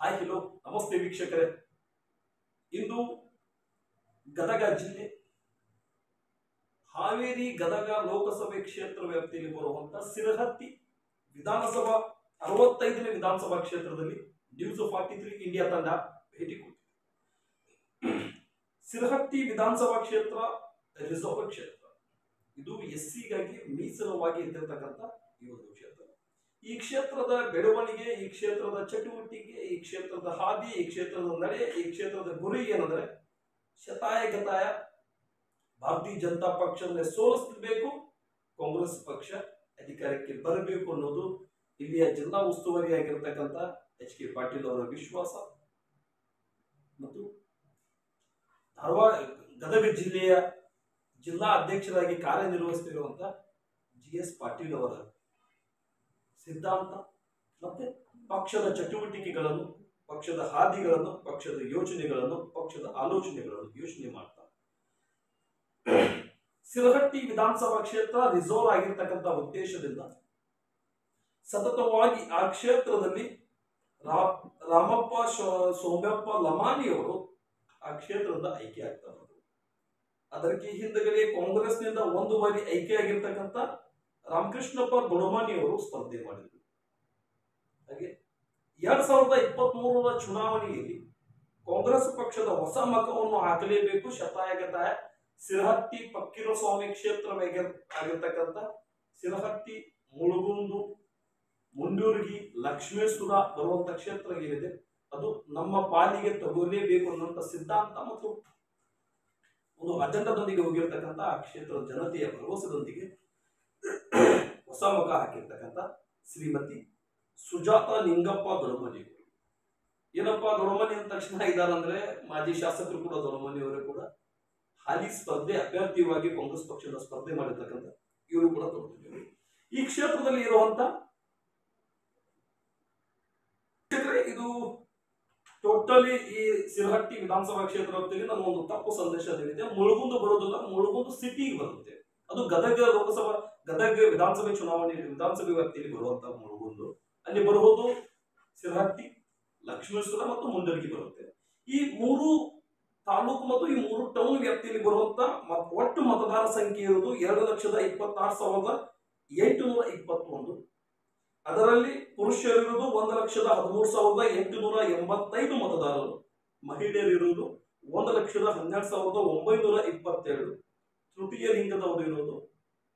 Hi hello ನಮಸ್ತೆ ವೀಕ್ಷಕರೇ. ಇಂದು ಗದಗ ಜಿಲ್ಲೆ, ಹಾವೇರಿ ಗದಗ ಲೋಕಸಭೆ ಕ್ಷೇತ್ರ ವ್ಯಾಪ್ತಿಯಲ್ಲಿ ಬರುವಂತಹ ಸಿರಹತ್ತಿ ವಿಧಾನಸಭಾ, ಅರವತ್ತೈದನೇ ವಿಧಾನಸಭಾ ಕ್ಷೇತ್ರದಲ್ಲಿ ನ್ಯೂಸ್ ಫಾರ್ಟಿ ತ್ರೀ ಇಂಡಿಯಾ ತಂಡ ಭೇಟಿ ಕೊಟ್ಟಿದೆ. ಸಿರಹತ್ತಿ ವಿಧಾನಸಭಾ ಕ್ಷೇತ್ರ ರಿಸರ್ವ್ ಕ್ಷೇತ್ರ. ಇದು ಎಸ್ಸಿಗಾಗಿ ಮೀಸಲವಾಗಿ ಇದ್ದಿರ್ತಕ್ಕಂಥ ಈ ಒಂದು ಕ್ಷೇತ್ರ. ಈ ಕ್ಷೇತ್ರದ ಬೆಳವಣಿಗೆ, ಈ ಕ್ಷೇತ್ರದ ಚಟುವಟಿಕೆ, ಈ ಕ್ಷೇತ್ರದ ಹಾದಿ, ಈ ಕ್ಷೇತ್ರದ ನಡೆ, ಈ ಕ್ಷೇತ್ರದ ಗುರಿ ಏನಂದ್ರೆ ಶತಾಯ ಗತಾಯ, ಭಾರತೀಯ ಜನತಾ ಪಕ್ಷವನ್ನೇ ಸೋಲಿಸಬೇಕು, ಕಾಂಗ್ರೆಸ್ ಪಕ್ಷ ಅಧಿಕಾರಕ್ಕೆ ಬರಬೇಕು ಅನ್ನೋದು ಇಲ್ಲಿಯ ಜಿಲ್ಲಾ ಉಸ್ತುವಾರಿಯಾಗಿರ್ತಕ್ಕಂಥ ಎಚ್ ಕೆ ಪಾಟೀಲ್ ಅವರ ವಿಶ್ವಾಸ. ಮತ್ತು ಧಾರವಾಡ, ಗದಗ ಜಿಲ್ಲೆಯ ಜಿಲ್ಲಾ ಅಧ್ಯಕ್ಷರಾಗಿ ಕಾರ್ಯನಿರ್ವಹಿಸುತ್ತಿರುವಂತ ಜಿ ಎಸ್ ಪಾಟೀಲ್ ಅವರ ಸಿದ್ಧಾಂತ ಮತ್ತೆ ಪಕ್ಷದ ಚಟುವಟಿಕೆಗಳನ್ನು, ಪಕ್ಷದ ಹಾದಿಗಳನ್ನು, ಪಕ್ಷದ ಯೋಚನೆಗಳನ್ನು, ಪಕ್ಷದ ಆಲೋಚನೆಗಳನ್ನು ಯೋಚನೆ ಮಾಡ್ತಾರೆ ಸಿರಹಟ್ಟಿ ವಿಧಾನಸಭಾ ಕ್ಷೇತ್ರ ರಿಸರ್ವ್ ಆಗಿರ್ತಕ್ಕಂಥ ಉದ್ದೇಶದಿಂದ ಸತತವಾಗಿ ಆ ಕ್ಷೇತ್ರದಲ್ಲಿ ರಾಮಪ್ಪ ಸೋಮ್ಯಪ್ಪ ಲಮಾನಿಯವರು ಆ ಕ್ಷೇತ್ರದ ಆಯ್ಕೆ ಆಗ್ತಾರೆ ಅದಕ್ಕೆ ಹಿಂದಗಡೆ ಕಾಂಗ್ರೆಸ್ನಿಂದ ಒಂದು ಬಾರಿ ಆಯ್ಕೆಯಾಗಿರ್ತಕ್ಕಂಥ ರಾಮಕೃಷ್ಣಪ್ಪ ಅವರು ಸ್ಪರ್ಧೆ ಮಾಡಿದರು. ಹಾಗೆ ಎರಡ್ ಸಾವಿರದ ಇಪ್ಪತ್ತ್ ಮೂರರ ಚುನಾವಣೆಯಲ್ಲಿ ಕಾಂಗ್ರೆಸ್ ಪಕ್ಷದ ಹೊಸ ಮತವನ್ನು ಹಾಕಲೇಬೇಕು, ಶತಾಯಗತಾಯ ಸಿರಹಟ್ಟಿ ಪಕ್ಕಿರ ಸ್ವಾಮಿ ಕ್ಷೇತ್ರ ಆಗಿರ್ತಕ್ಕಂಥ ಸಿರಹಟ್ಟಿ, ಮುಳುಗುಂದು, ಮುಂಡೂರ್ಗಿ, ಲಕ್ಷ್ಮೇಶ್ವರ ಬರುವಂತ ಕ್ಷೇತ್ರ ಏನಿದೆ, ಅದು ನಮ್ಮ ಪಾಲಿಗೆ ತಗೋಲೇಬೇಕು ಅನ್ನುವಂಥ ಸಿದ್ಧಾಂತ ಮತ್ತು ಒಂದು ಅಜೆಂಡಾದೊಂದಿಗೆ ಹೋಗಿರ್ತಕ್ಕಂಥ ಆ ಕ್ಷೇತ್ರದ ಜನತೆಯ ಭರವಸೆದೊಂದಿಗೆ ಹೊಸ ಮುಖ ಹಾಕಿರ್ತಕ್ಕಂಥ ಶ್ರೀಮತಿ ಸುಜಾತ ನಿಂಗಪ್ಪ ದೊಡಮನಿ ಏನಪ್ಪ ದೊಡಮನಿ ಅಂದ ತಕ್ಷಣ ಇದಾರಂದ್ರೆ ಮಾಜಿ ಶಾಸಕರು ಕೂಡ ದೊಡಮನಿ ಅವರು ಕೂಡ ಹಾಲಿ ಸ್ಪರ್ಧೆ, ಅಭ್ಯರ್ಥಿಯಾಗಿ ಕಾಂಗ್ರೆಸ್ ಪಕ್ಷದ ಸ್ಪರ್ಧೆ ಮಾಡಿರ್ತಕ್ಕಂಥ ಇವರು ಕೂಡ ದೊಡಮನಿ ಈ ಕ್ಷೇತ್ರದಲ್ಲಿ ಇರುವಂತ ಇದು ಟೋಟಲಿ ಈ ಸಿರಹಟ್ಟಿ ವಿಧಾನಸಭಾ ಕ್ಷೇತ್ರ ನಾನು ಒಂದು ತಪ್ಪು ಸಂದೇಶ ನೀಡಿದೆ ಮುಳುಗುಂದು ಬರೋದಿಲ್ಲ, ಮುಳುಗುಂದು ಸಿಟಿಗೆ ಬರುತ್ತೆ. ಅದು ಗದಗ ಲೋಕಸಭಾ ಗದಗ ವಿಧಾನಸಭೆ ಚುನಾವಣೆ, ವಿಧಾನಸಭೆ ವ್ಯಾಪ್ತಿಯಲ್ಲಿ ಬರುವಂತಹ ಮುಳುಗುಂದು ಅಲ್ಲಿ ಬರುವುದು ಸಿರಹಟ್ಟಿ ಲಕ್ಷ್ಮೇಶ್ವರ ಮತ್ತು ಮುಂಡರ್ಗಿ ಬರುತ್ತೆ. ಈ ಮೂರು ತಾಲೂಕು ಮತ್ತು ಈ ಮೂರು ಟೌನ್ ವ್ಯಾಪ್ತಿಯಲ್ಲಿ ಬರುವಂತ ಒಟ್ಟು ಮತದಾರ ಸಂಖ್ಯೆ ಇರುವುದು ಎರಡು ಲಕ್ಷದ ಇಪ್ಪತ್ತಾರು ಸಾವಿರದ ಎಂಟುನೂರ ಇಪ್ಪತ್ತೊಂದು. ಅದರಲ್ಲಿ ಪುರುಷರಿರುವುದು ಒಂದು ಲಕ್ಷದ ಹದಿಮೂರು ಸಾವಿರದ ಎಂಟುನೂರ ಎಂಬತ್ತೈದು ಮತದಾರರು. ಮಹಿಳೆಯರಿರುವುದು ಒಂದು ಲಕ್ಷದ ಹನ್ನೆರಡು ಸಾವಿರದ ಒಂಬೈನೂರ ಇಪ್ಪತ್ತೆರಡು. ತೃತೀಯ ಲಿಂಗದವರು ಇರೋದು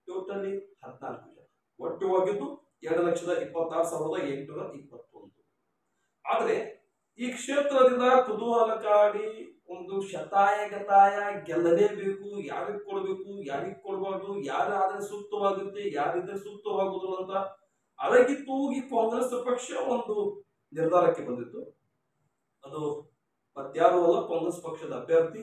ಟೋಟಲಿ ಹದಿನಾಲ್ಕು ಜನ. ಒಟ್ಟುವಾಗಿದ್ದು ಎರಡು ಲಕ್ಷದ ಇಪ್ಪತ್ತಾರು ಸಾವಿರದ ಎಂಟುನೂರ ಇಪ್ಪತ್ತೊಂದು. ಆದರೆ ಈ ಕ್ಷೇತ್ರದಿಂದ ಕುತೂಹಲಕಾರಿ ಒಂದು ಶತಾಯ ಗತಾಯ ಗೆಲ್ಲಲೇಬೇಕು ಯಾರಿಗೆ ಕೊಡಬೇಕು, ಯಾರಿಗೆ ಕೊಡಬಾರ್ದು, ಯಾರಾದ್ರೆ ಸೂಕ್ತವಾಗುತ್ತೆ ಯಾರಿದ್ರೆ ಸೂಕ್ತವಾಗುದಿಲ್ಲ ಅಂತ ಅದಕ್ಕೆ ತೂಗಿ ಕಾಂಗ್ರೆಸ್ ಪಕ್ಷ ಒಂದು ನಿರ್ಧಾರಕ್ಕೆ ಬಂದಿತ್ತು. ಅದು ಮತ್ಯಾರು ಅಲ್ಲ, ಕಾಂಗ್ರೆಸ್ ಪಕ್ಷದ ಅಭ್ಯರ್ಥಿ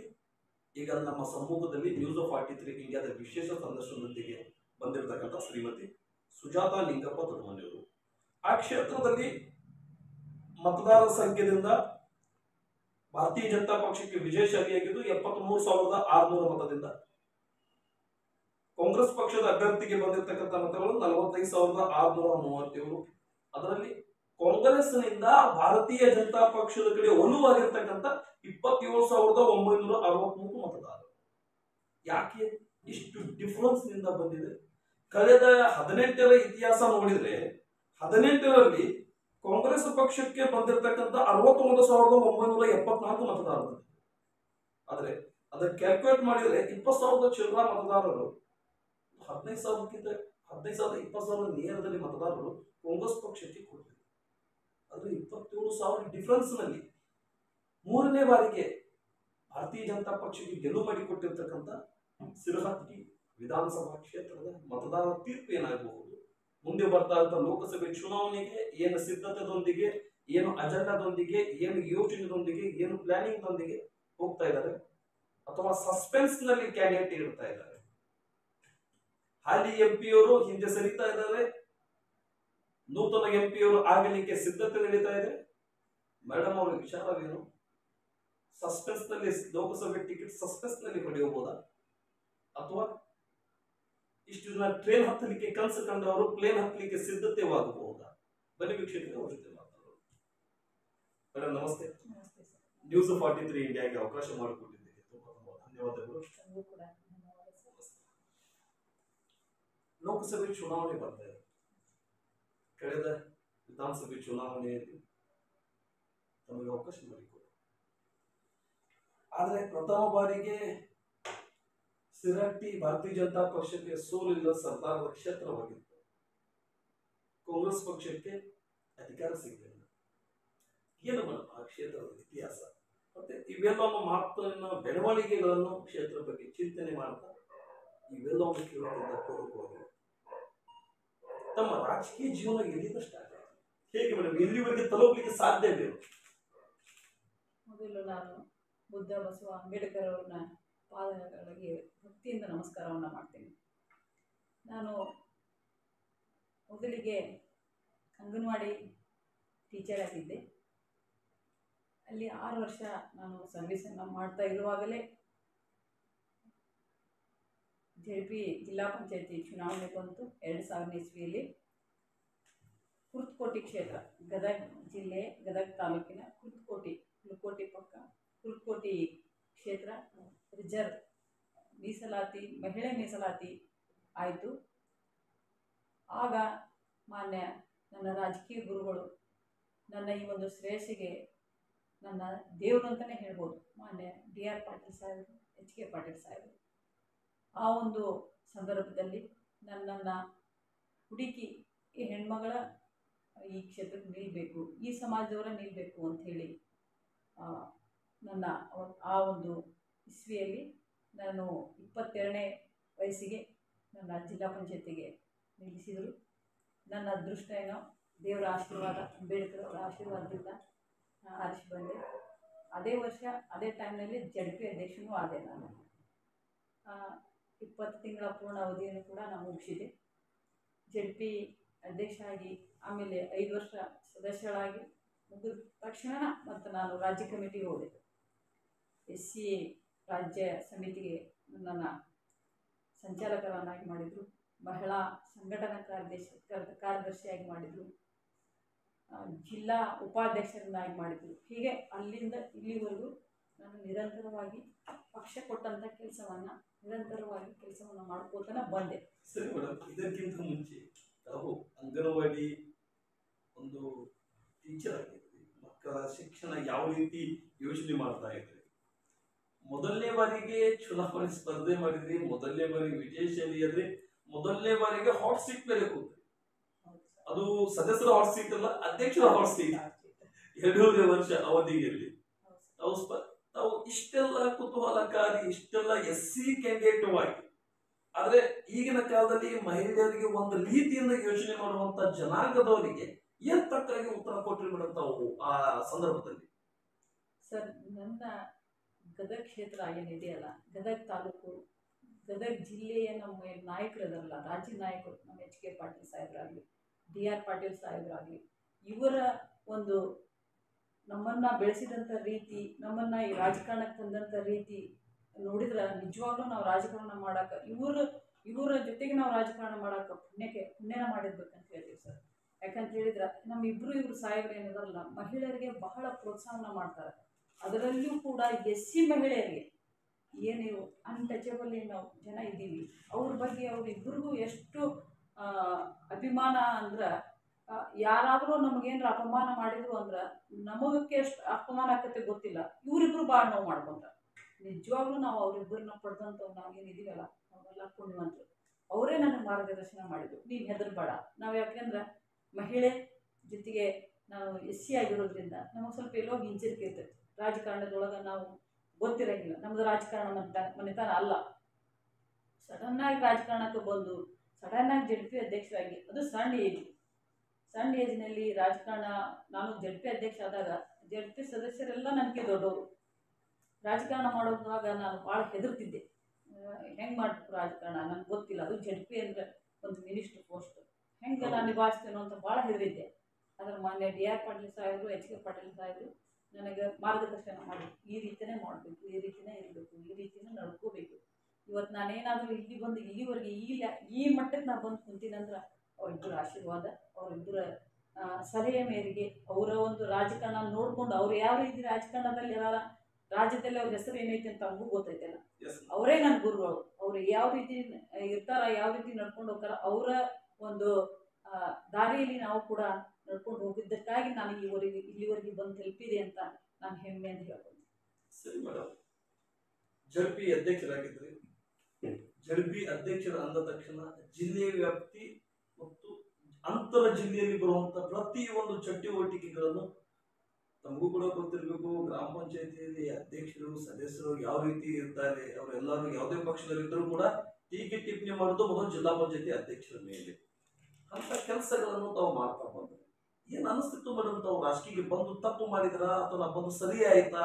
ಈಗ ನಮ್ಮ ಸಮ್ಮುಖದಲ್ಲಿ ನ್ಯೂಸ್ ಆಫ್ ಫಾರ್ಟಿ ತ್ರೀ ಇಂಡಿಯಾದ ವಿಶೇಷ ಸಂದರ್ಶನದೊಂದಿಗೆ ಬಂದಿರತಕ್ಕಂಥ ಶ್ರೀಮತಿ ಸುಜಾತ ಲಿಂಗಪ್ಪ ದೊಡ್ಮನಿಯವರು ಆ ಕ್ಷೇತ್ರದಲ್ಲಿ ಮತದಾರರ ಸಂಖ್ಯೆಯಿಂದ ಭಾರತೀಯ ಜನತಾ ಪಕ್ಷಕ್ಕೆ ವಿಜಯಶಾಲಿಯಾಗಿದ್ದು ಎಪ್ಪತ್ತ್ ಮೂರು ಸಾವಿರದ ಆರುನೂರ ಮತದಿಂದ. ಕಾಂಗ್ರೆಸ್ ಪಕ್ಷದ ಅಭ್ಯರ್ಥಿಗೆ ಬಂದಿರತಕ್ಕಂಥ ಮತಗಳು ನಲವತ್ತೈದು ಸಾವಿರದ ಆರುನೂರ ಮೂವತ್ತೇಳು. ಅದರಲ್ಲಿ ಕಾಂಗ್ರೆಸ್ನಿಂದ ಭಾರತೀಯ ಜನತಾ ಪಕ್ಷದ ಕಡೆ ಒಲುವಾಗಿರ್ತಕ್ಕಂಥ ಇಪ್ಪತ್ತೇಳು ಸಾವಿರದ ಒಂಬೈನೂರ ಅರವತ್ಮೂರು ಮತದಾರರು. ಯಾಕೆ? ಇಷ್ಟು ಡಿಫರೆನ್ಸ್ನಿಂದ ಬಂದಿದೆ. ಕಳೆದ ಹದಿನೆಂಟರ ಇತಿಹಾಸ ನೋಡಿದ್ರೆ, ಹದಿನೆಂಟರಲ್ಲಿ ಕಾಂಗ್ರೆಸ್ ಪಕ್ಷಕ್ಕೆ ಬಂದಿರತಕ್ಕಂಥ ಅರವತ್ತೊಂದು ಸಾವಿರದ ಒಂಬೈನೂರ ಎಪ್ಪತ್ನಾಲ್ಕು ಮತದಾರರು ಆದರೆ, ಅದನ್ನ ಕ್ಯಾಲ್ಕುಲೇಟ್ ಮಾಡಿದ್ರೆ ಇಪ್ಪತ್ತು ಸಾವಿರದ ಚಿಲ್ಲರ ಮತದಾರರು, ಹದಿನೈದು ಸಾವಿರಕ್ಕಿಂತ, ಹದಿನೈದು ಸಾವಿರದ ಇಪ್ಪತ್ತು ಸಾವಿರದ ನೇರದಲ್ಲಿ ಮತದಾರರು ಕಾಂಗ್ರೆಸ್ ಪಕ್ಷಕ್ಕೆ ಕೊಟ್ಟಿದ್ದಾರೆ. ಆದರೆ ಇಪ್ಪತ್ತೇಳು ಸಾವಿರ ಡಿಫರೆನ್ಸ್ನಲ್ಲಿ ಮೂರನೇ ಬಾರಿಗೆ ಭಾರತೀಯ ಜನತಾ ಪಕ್ಷಕ್ಕೆ ಗೆಲುವು ಮಾಡಿಕೊಟ್ಟಿರ್ತಕ್ಕಂಥ ಸಿರಹಟ್ಟಿ ವಿಧಾನಸಭಾ ಕ್ಷೇತ್ರದ ಮತದಾರರ ತೀರ್ಪು ಏನಾಗಬಹುದು? ಮುಂದೆ ಬರ್ತಾ ಇದ್ದ ಲೋಕಸಭೆ ಚುನಾವಣೆಗೆ ಏನು ಸಿದ್ಧತೆದೊಂದಿಗೆ, ಏನು ಅಜೆಂಡಾದೊಂದಿಗೆ, ಏನು ಯೋಜನೆದೊಂದಿಗೆ, ಏನು ಪ್ಲಾನಿಂಗ್ ದೊಂದಿಗೆ ಹೋಗ್ತಾ ಇದ್ದಾರೆ ಅಥವಾ ಸಸ್ಪೆನ್ಸ್ನಲ್ಲಿ ಕ್ಯಾಂಡಿಡೇಟ್ ಇರ್ತಾ ಇದ್ದಾರೆ? ಹಾಲಿ ಎಂ ಪಿಯವರು ಹಿಂದೆ ಸರಿತಾ ಇದ್ದಾರೆ. ನೂತನ ಎಂ ಪಿಯವರು ಆಗಲಿಕ್ಕೆ ಸಿದ್ಧತೆ ನಡೀತಾ ಇದೆ. ಮೇಡಮ್ ಅವರ ವಿಚಾರವೇನು? ಸಸ್ಪೆನ್ಸ್ನಲ್ಲಿ ಲೋಕಸಭೆ ಟಿಕೆಟ್ ಸಸ್ಪೆನ್ಸ್ನಲ್ಲಿ ಪಡೆಯಬಹುದಾ? ಅಥವಾ ಇಷ್ಟು ಜನ ಟ್ರೈನ್ ಹತ್ತಲಿಕ್ಕೆ ಕನಸು ಕಂಡವರು ಪ್ಲೇನ್ ಹತ್ತಲಿಕ್ಕೆ ಸಿದ್ಧತೆವಾಗಬಹುದಾ? ಬನ್ನಿ ವೀಕ್ಷಕರೇ ಅವ್ರ ಜೊತೆ ಮಾತಾಡೋಣ. ಮೇಡಮ್ ನಮಸ್ತೆ. ನಮಸ್ತೆ ಸರ್. ನ್ಯೂಸ್ ಫಾರ್ಟಿ ತ್ರೀ ಇಂಡಿಯಾಗೆ ಅವಕಾಶ ಮಾಡಿಕೊಟ್ಟಿದ್ದಕ್ಕೆ ತುಂಬಾ ತುಂಬಾ ಧನ್ಯವಾದಗಳು. ತಮಗೂ ಕೂಡ ಧನ್ಯವಾದ ಸರ್. ಲೋಕಸಭೆ ಚುನಾವಣೆ ಬರ್ತಾ ಇದೆ ಕಳೆದ ವಿಧಾನಸಭೆ ಚುನಾವಣೆಯಲ್ಲಿ ತಮಗೆ ಅವಕಾಶ ಮಾಡಿಕೊಡಿ ಆದರೆ ಪ್ರಥಮ ಬಾರಿಗೆ ಸಿರಟ್ಟಿ ಭಾರತೀಯ ಜನತಾ ಪಕ್ಷಕ್ಕೆ ಸೋಲಿಲ್ಲ ಸರ್ದಾರದ ಕ್ಷೇತ್ರವಾಗಿತ್ತು ಕಾಂಗ್ರೆಸ್ ಪಕ್ಷಕ್ಕೆ ಅಧಿಕಾರ ಸಿಗಲಿಲ್ಲ. ಏನು ಆ ಕ್ಷೇತ್ರದ ಇತಿಹಾಸ. ಮತ್ತೆ ಇವೆಲ್ಲ ಮಾತಿನ ಬೆಳವಣಿಗೆಗಳನ್ನು ಕ್ಷೇತ್ರ ಬಗ್ಗೆ ಚಿಂತನೆ ಮಾಡ್ತಾ ಇವೆಲ್ಲ ಕೇಳುತ್ತಿದ್ದ ಪೂರ್ವಕವಾಗಿ ತಮ್ಮ ರಾಜಕೀಯ ಜೀವನ ಎಲ್ಲಿಂದ ಸ್ಟಾರ್ಟ್ ಹೇಗೆ ಮೇಡಮ್? ಎಲ್ಲಿವರೆಗೆ ತಲುಪಲಿಕ್ಕೆ ಸಾಧ್ಯವೇ ಮೊದಲು ನಾನು ಬುದ್ಧ ಬಸವ ಅಂಬೇಡ್ಕರ್ ಅವ್ರನ್ನ ಪಾದಗಳಿಗೆ ಭಕ್ತಿಯಿಂದ ನಮಸ್ಕಾರವನ್ನು ಮಾಡ್ತೀನಿ. ನಾನು ಮೊದಲಿಗೆ ಅಂಗನವಾಡಿ ಟೀಚರ್ ಆಗಿದ್ದೆ. ಅಲ್ಲಿ ಆರು ವರ್ಷ ನಾನು ಸರ್ವಿಸನ್ನು ಮಾಡ್ತಾ ಇರುವಾಗಲೇ ಜೆ ಪಿ ಜಿಲ್ಲಾ ಪಂಚಾಯತಿ ಚುನಾವಣೆ ಬಂತು. ಎರಡು ಸಾವಿರನೇ ಇಸ್ವಿಯಲ್ಲಿ ಕುರ್ತಕೋಟಿ ಕ್ಷೇತ್ರ ಗದಗ ಜಿಲ್ಲೆ ಗದಗ ತಾಲೂಕಿನ ಕುರ್ತಕೋಟಿ ಕುರ್ತಕೋಟಿ ಪಕ್ಕ ಕುರ್ತಕೋಟಿ ಕ್ಷೇತ್ರ ರಿಸರ್ವ್ ಮೀಸಲಾತಿ, ಮಹಿಳೆ ಮೀಸಲಾತಿ ಆಯಿತು. ಆಗ ಮಾನ್ಯ ನನ್ನ ರಾಜಕೀಯ ಗುರುಗಳು ನನ್ನ ಈ ಒಂದು ಶ್ರೇಯಸ್ಸಿಗೆ ನನ್ನ ದೇವರು ಅಂತಲೇ ಹೇಳ್ಬೋದು. ಮಾನ್ಯ ಡಿ ಆರ್ ಪಾಟೀಲ್ ಸಾಹೇಬರು ಎಚ್ ಕೆ ಪಾಟೀಲ್ ಸಾಹೇಬರು. ಆ ಒಂದು ಸಂದರ್ಭದಲ್ಲಿ ನನ್ನನ್ನು ಹುಡುಕಿ ಈ ಹೆಣ್ಮಗಳ ಈ ಕ್ಷೇತ್ರಕ್ಕೆ ನಿಲ್ಲಬೇಕು ಈ ಸಮಾಜದವರ ನಿಲ್ಲಬೇಕು ಅಂಥೇಳಿ ನನ್ನ ಆ ಒಂದು ಇಸ್ವಿಯಲ್ಲಿ ನಾನು ಇಪ್ಪತ್ತೆರಡನೇ ವಯಸ್ಸಿಗೆ ನನ್ನ ಜಿಲ್ಲಾ ಪಂಚಾಯತಿಗೆ ನಿಲ್ಲಿಸಿದರು. ನನ್ನ ಅದೃಷ್ಟ ಏನೋ? ದೇವರ ಆಶೀರ್ವಾದ, ಅಂಬೇಡ್ಕರ್ ಅವರ ಆಶೀರ್ವಾದದಿಂದ ಆರಿಸಿ ಬಂದೆ. ಅದೇ ವರ್ಷ, ಅದೇ ಟೈಮ್ನಲ್ಲಿ ಜಡ್ ಪಿ ಅಧ್ಯಕ್ಷನೂ ಆದೆ ನಾನು. ಇಪ್ಪತ್ತು ತಿಂಗಳ ಪೂರ್ಣ ಅವಧಿಯನ್ನು ಕೂಡ ನಾನು ಮುಗಿಸಿದೆ. ಜಡ್ ಪಿ ಅಧ್ಯಕ್ಷ ಆಗಿ ಆಮೇಲೆ ಐದು ವರ್ಷ ಸದಸ್ಯಳಾಗಿ ಮುಗಿದ ತಕ್ಷಣ ಮತ್ತು ನಾನು ರಾಜ್ಯ ಕಮಿಟಿಗೆ ಹೋದೆ. ಎಸ್ ಸಿ ರಾಜ್ಯ ಸಮಿತಿಗೆ ನನ್ನನ್ನು ಸಂಚಾಲಕರನ್ನಾಗಿ ಮಾಡಿದರು. ಮಹಿಳಾ ಸಂಘಟನಾ ಕಾರ್ಯದರ್ಶಿ ಕರ್- ಕಾರ್ಯದರ್ಶಿಯಾಗಿ ಮಾಡಿದರು. ಜಿಲ್ಲಾ ಉಪಾಧ್ಯಕ್ಷರನ್ನಾಗಿ ಮಾಡಿದರು. ಹೀಗೆ ಅಲ್ಲಿಂದ ಇಲ್ಲಿವರೆಗೂ ನಾನು ನಿರಂತರವಾಗಿ ಪಕ್ಷ ಕೊಟ್ಟಂಥ ಕೆಲಸವನ್ನು, ನಿರಂತರವಾಗಿ ಕೆಲಸವನ್ನು ಮಾಡ್ಕೋತಾನೆ ಬಂದೆ. ಸರಿ ಮೇಡಮ್ ಇದಕ್ಕಿಂತ ಮುಂಚೆ ತಾವು ಅಂಗನವಾಡಿ ಒಂದು ಟೀಚರ್ ಆಗಿದ್ರಿ ಮಕ್ಕಳ ಶಿಕ್ಷಣ ಯಾವ ರೀತಿ ಯೋಚನೆ ಮಾಡ್ತಾ ಇದ್ರಿ ಮೊದಲನೇ ಬಾರಿಗೆ ಚುನಾವಣೆ ಸ್ಪರ್ಧೆ ಮಾಡಿದ್ರಿ, ಮೊದಲನೇ ಬಾರಿಗೆ ವಿಜಯಶಾಲಿ ಆದ್ರೆ ಮೊದಲನೇ ಬಾರಿಗೆ ಹಾಟ್ ಸೀಟ್ ಮೇಲೆ ಕೂತ್ರಿ. ಅದು ಸದಸ್ಯರ ಹಾಟ್ ಸೀಟ್ ಅಲ್ಲ, ಅಧ್ಯಕ್ಷರ ಹಾಟ್ ಸೀಟ್ ಎರಡೂವರೆ ವರ್ಷ ಅವಧಿಯಲ್ಲಿ. ತಾವು ತಾವು ಇಷ್ಟೆಲ್ಲ ಕುತೂಹಲಕಾರಿ, ಇಷ್ಟೆಲ್ಲ ಎಸ್ ಸಿ ಕ್ಯಾಂಡಿಡೇಟ್ ಆಗಿ ಆದ್ರೆ ಈಗಿನ ಕಾಲದಲ್ಲಿ ಮಹಿಳೆಯರಿಗೆ ಒಂದು ರೀತಿಯಿಂದ ಯೋಚನೆ ಮಾಡುವಂತ ಜನಾಂಗದವರಿಗೆ ಏನ್ ತಕ್ಕಾಗಿ ಉತ್ತರ ಕೊಟ್ರಿ ಆ ಸಂದರ್ಭದಲ್ಲಿ? ಸರ್, ನನ್ನ ಗದಗ ಕ್ಷೇತ್ರ ಏನಿದೆಯಲ್ಲ, ಗದಗ ತಾಲೂಕು, ಗದಗ ಜಿಲ್ಲೆಯ ನಮ್ಮ ನಾಯಕರು ಇದಾರಲ್ಲ ರಾಜ್ಯ ನಾಯಕರು, ನಮ್ಮ ಎಚ್ ಕೆ ಪಾಟೀಲ್ ಸಾಹೇಬರಾಗಲಿ, ಡಿ ಆರ್ ಪಾಟೀಲ್ ಸಾಹೇಬರಾಗಲಿ, ಇವರ ಒಂದು ನಮ್ಮನ್ನು ಬೆಳೆಸಿದಂಥ ರೀತಿ, ನಮ್ಮನ್ನು ಈ ರಾಜಕಾರಣಕ್ಕೆ ತಂದಂಥ ರೀತಿ ನೋಡಿದ್ರೆ ನಿಜವಾಗ್ಲೂ ನಾವು ರಾಜಕಾರಣ ಮಾಡೋಕೆ, ಇವರ ಇವರ ಜೊತೆಗೆ ನಾವು ರಾಜಕಾರಣ ಮಾಡೋಕೆ ಪುಣ್ಯಕ್ಕೆ, ಪುಣ್ಯನ ಮಾಡಿರ್ಬೇಕಂತ ಹೇಳ್ತೀವಿ ಸರ್. ಯಾಕಂತ ಹೇಳಿದ್ರೆ ನಮ್ಮ ಇಬ್ಬರು ಇವರು ಸಾಹೇಬರು ಏನಿದಾರಲ್ಲ, ಮಹಿಳೆಯರಿಗೆ ಬಹಳ ಪ್ರೋತ್ಸಾಹನ ಮಾಡ್ತಾರೆ. ಅದರಲ್ಲಿಯೂ ಕೂಡ ಎಸ್ ಸಿ ಮಹಿಳೆಯರಿಗೆ ಏನು ಅನ್ಟಚಬಲ್ ನಾವು ಜನ ಇದ್ದೀವಿ. ಅವ್ರ ಬಗ್ಗೆ ಅವರಿಬ್ಬರಿಗೂ ಎಷ್ಟು ಅಭಿಮಾನ ಅಂದ್ರೆ ಯಾರಾದರೂ ನಮಗೇನಾರ ಅಪಮಾನ ಮಾಡಿದ್ರು ಅಂದ್ರೆ ನಮಗಕ್ಕೆ ಎಷ್ಟು ಅಪಮಾನ ಆಕತ್ತೆ ಗೊತ್ತಿಲ್ಲ. ಇವರಿಬ್ರು ಭಾಳ ನೋವು ಮಾಡ್ಕೊಂತಾರೆ ನಿಜವಾಗ್ಲೂ ನಾವು ಅವರಿಬ್ಬರನ್ನ ಪಡೆದಂಥವ್ರು ನಾವೇನಿದೀವಲ್ಲ ನಾವೆಲ್ಲ ಪುಣ್ಯವಂತರು. ಅವರೇ ನನಗೆ ಮಾರ್ಗದರ್ಶನ ಮಾಡಿದ್ರು. ನೀನು ಹೆದರ್ಬೇಡ. ನಾವು ಯಾಕೆಂದ್ರೆ ಮಹಿಳೆ ಜೊತೆಗೆ ನಾವು ಎಸ್ ಸಿ ಆಗಿರೋದ್ರಿಂದ ನಮಗೆ ಸ್ವಲ್ಪ ಎಲ್ಲೋ ಹಿಂಜರಿಕೆ ಇರ್ತೈತೆ. ರಾಜಕಾರಣದೊಳಗೆ ನಾವು ಗೊತ್ತಿರಂಗಿಲ್ಲ. ನಮ್ಮದು ರಾಜಕಾರಣ ಮನೆತ ಮನೆತನ ಅಲ್ಲ. ಸಡನ್ನಾಗಿ ರಾಜಕಾರಣಕ್ಕೆ ಬಂದು ಸಡನ್ನಾಗಿ ಜಡ್ ಪಿ ಅಧ್ಯಕ್ಷರಾಗಿ ಅದು ಸಣ್ಣ ಏಜ್. ಸಣ್ಣ ಏಜ್ನಲ್ಲಿ ರಾಜಕಾರಣ ನಾನು ಜಡ್ ಪಿ ಅಧ್ಯಕ್ಷ ಆದಾಗ ಜಡ್ ಪಿ ಸದಸ್ಯರೆಲ್ಲ ನನಗೆ ದೊಡ್ಡವರು. ರಾಜಕಾರಣ ಮಾಡೋದಾಗ ನಾನು ಭಾಳ ಹೆದರ್ತಿದ್ದೆ. ಹೆಂಗೆ ಮಾಡ್ಬೇಕು ರಾಜಕಾರಣ? ನನಗೆ ಗೊತ್ತಿಲ್ಲ. ಅದು ಜಡ್ ಪಿ ಅಂದರೆ ಒಂದು ಮಿನಿಸ್ಟರ್ ಪೋಸ್ಟ್. ಹೆಂಗೆ ನಾನು ನಿಭಾಯಿಸ್ತೇನೋ ಅಂತ ಭಾಳ ಹೆದರಿದ್ದೆ. ಅದ್ರ ಮಾನ್ಯ ಡಿ ಆರ್ ಪಾಟೀಲ್ ಸಾಹೇಬರು ಎಚ್ ಕೆ ಪಾಟೀಲ್ ಸಾಹೇಬರು ನನಗೆ ಮಾರ್ಗದರ್ಶನ ಮಾಡಿ. ಈ ರೀತಿನೇ ಮಾಡಬೇಕು ಈ ರೀತಿನೇ ಇರಬೇಕು ಈ ರೀತಿಯೇ ನಡ್ಕೋಬೇಕು. ಇವತ್ತು ನಾನೇನಾದರೂ ಇಲ್ಲಿ ಬಂದು ಇಲ್ಲಿವರೆಗೆ ಈ ಲ್ಯಾ ಈ ಮಟ್ಟಕ್ಕೆ ನಾನು ಬಂದು ಕುಂತೀನಂದ್ರೆ ಅವರಿಬ್ಬರ ಆಶೀರ್ವಾದ ಅವರಿಬ್ಬರ ಸಲಹೆ ಮೇರೆಗೆ ಅವರ ಒಂದು ರಾಜಕಾರಣ ನೋಡಿಕೊಂಡು ಅವ್ರು ಯಾವ ರೀತಿ ರಾಜಕಾರಣದಲ್ಲಿ ಇರಲ್ಲ ರಾಜ್ಯದಲ್ಲಿ ಅವ್ರ ಹೆಸರು ಏನೈತೆ ಅಂತ ಅವ್ರಿಗೂ ಗೊತ್ತೈತಲ್ಲ. ಅವರೇ ನನ್ನ ಗುರುಗಳು ಅವ್ರು. ಯಾವ ರೀತಿ ಇರ್ತಾರ ಯಾವ ರೀತಿ ನಡ್ಕೊಂಡು ಹೋಗ್ತಾರ ಅವರ ಒಂದು ದಾರಿಯಲ್ಲಿ ನಾವು ಕೂಡ ನಡ್ಕೊಂಡು ಹೋಗಿದ್ದಕ್ಕಾಗಿ ನಾನು ಈವರೆಗೆ ಇಲ್ಲಿವರೆಗೆ ಬಂದು ತಲುಪಿದೆ ಅಂತ ನಾನು ಹೆಮ್ಮೆ ಅಂತ ಹೇಳ್ಬೋದು. ಸರಿ ಮೇಡಮ್ ಜಡ್ಪಿ ಅಧ್ಯಕ್ಷರಾಗಿದ್ರಿ. ಜಡ್ಪಿ ಅಧ್ಯಕ್ಷರ ಅಂದ ತಕ್ಷಣ ಜಿಲ್ಲೆಯ ವ್ಯಾಪ್ತಿ ಮತ್ತು ಅಂತರ ಜಿಲ್ಲೆಯಲ್ಲಿ ಬರುವಂತ ಪ್ರತಿ ಒಂದು ಚಟುವಟಿಕೆಗಳನ್ನು ತಮಗೂ ಕೂಡ ಗೊತ್ತಿರಬೇಕು. ಗ್ರಾಮ ಪಂಚಾಯತಿಯಲ್ಲಿ ಅಧ್ಯಕ್ಷರು, ಸದಸ್ಯರು ಯಾವ ರೀತಿ ಇರ್ತಾರೆ, ಅವರೆಲ್ಲರೂ ಯಾವುದೇ ಪಕ್ಷದಲ್ಲಿದ್ದರೂ ಕೂಡ ಟೀಕೆ ಟಿಪ್ಪಣಿ ಮಾಡೋದು ಮೊದಲು ಜಿಲ್ಲಾ ಪಂಚಾಯತಿ ಅಧ್ಯಕ್ಷರ ಮೇಲೆ. ಅಂತ ಕೆಲಸಗಳನ್ನು ತಾವು ಮಾಡ್ತಾ ಬಂದ್ರಿ. ಏನ್ ಅನಿಸ್ತಿತ್ತು ಮೇಡಮ್ ತಾವು ರಾಜಕೀಯಕ್ಕೆ ಬಂದು ತಪ್ಪು ಮಾಡಿದ್ರ ಅಥವಾ ನಾ ಬಂದು ಸರಿ ಆಯ್ತಾ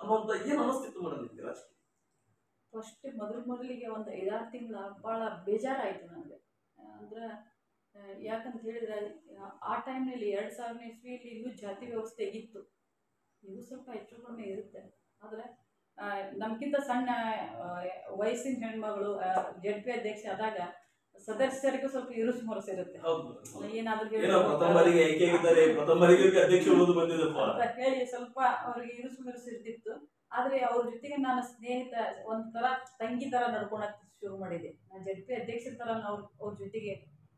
ಅನ್ನುವಂತ ಏನ್ ಅನಿಸ್ತಿತ್ತು ಮೇಡಮ್ ನಿಮ್ಗೆ ರಾಜಕೀಯ? ಫಸ್ಟ್ ಮೊದಲು ಮೊದಲಿಗೆ ಒಂದು ಐದಾರು ತಿಂಗಳ ಭಾಳ ಬೇಜಾರಾಯಿತು ನನಗೆ. ಅಂದ್ರೆ ಯಾಕಂತ ಹೇಳಿದ್ರೆ, ಆ- ಟೈಮ್ನಲ್ಲಿ ಎರಡು ಸಾವಿರನೇ ಇಸ್ವಿಯಲ್ಲಿ ಇನ್ನೂ ಜಾತಿ ವ್ಯವಸ್ಥೆ ಇತ್ತು. ಇದು ಸ್ವಲ್ಪ ಹೆಚ್ಚು ಕಡಿಮೆ ಇರುತ್ತೆ. ಆದರೆ ನಮಗಿಂತ ಸಣ್ಣ ವಯಸ್ಸಿನ ಹೆಣ್ಮಗಳು ಜಡ್ ಪಿ ಅಧ್ಯಕ್ಷ ಆದಾಗ ಸದಸ್ಯರಿಗೂ ಸ್ವಲ್ಪ ಇರುಸು ಮುರುಸು ಇರುತ್ತೆ. ಹೌದು. madam. ಏನೋ ಪ್ರಥಮರಿಗೆ ಆಯ್ಕೆಯಾಗಿದ್ದಾರೆ ಪ್ರಥಮರಿಗೆ ಅಧ್ಯಕ್ಷ ಉಳಿದು ಬಂದಿದಪ್ಪ ಅಂತ ಹೇಳಿ ಸ್ವಲ್ಪ ಅವ್ರಿಗೆ ಇರುಸು ಮುರುಸು ಇರ್ತಿತ್ತು. ಆದ್ರೆ ಅವ್ರ ಜೊತೆಗೆ ನಾನು ಸ್ನೇಹಿತ ಒಂಥರ ತಂಗಿ ತರ ನಡ್ಕೊಳಕ್ ಶುರು ಮಾಡಿದೆ. ನಾನು ಜಡ್ ಪಿ ಅಧ್ಯಕ್ಷರ ತರ ಅವ್ರ ಅವ್ರ ಜೊತೆಗೆ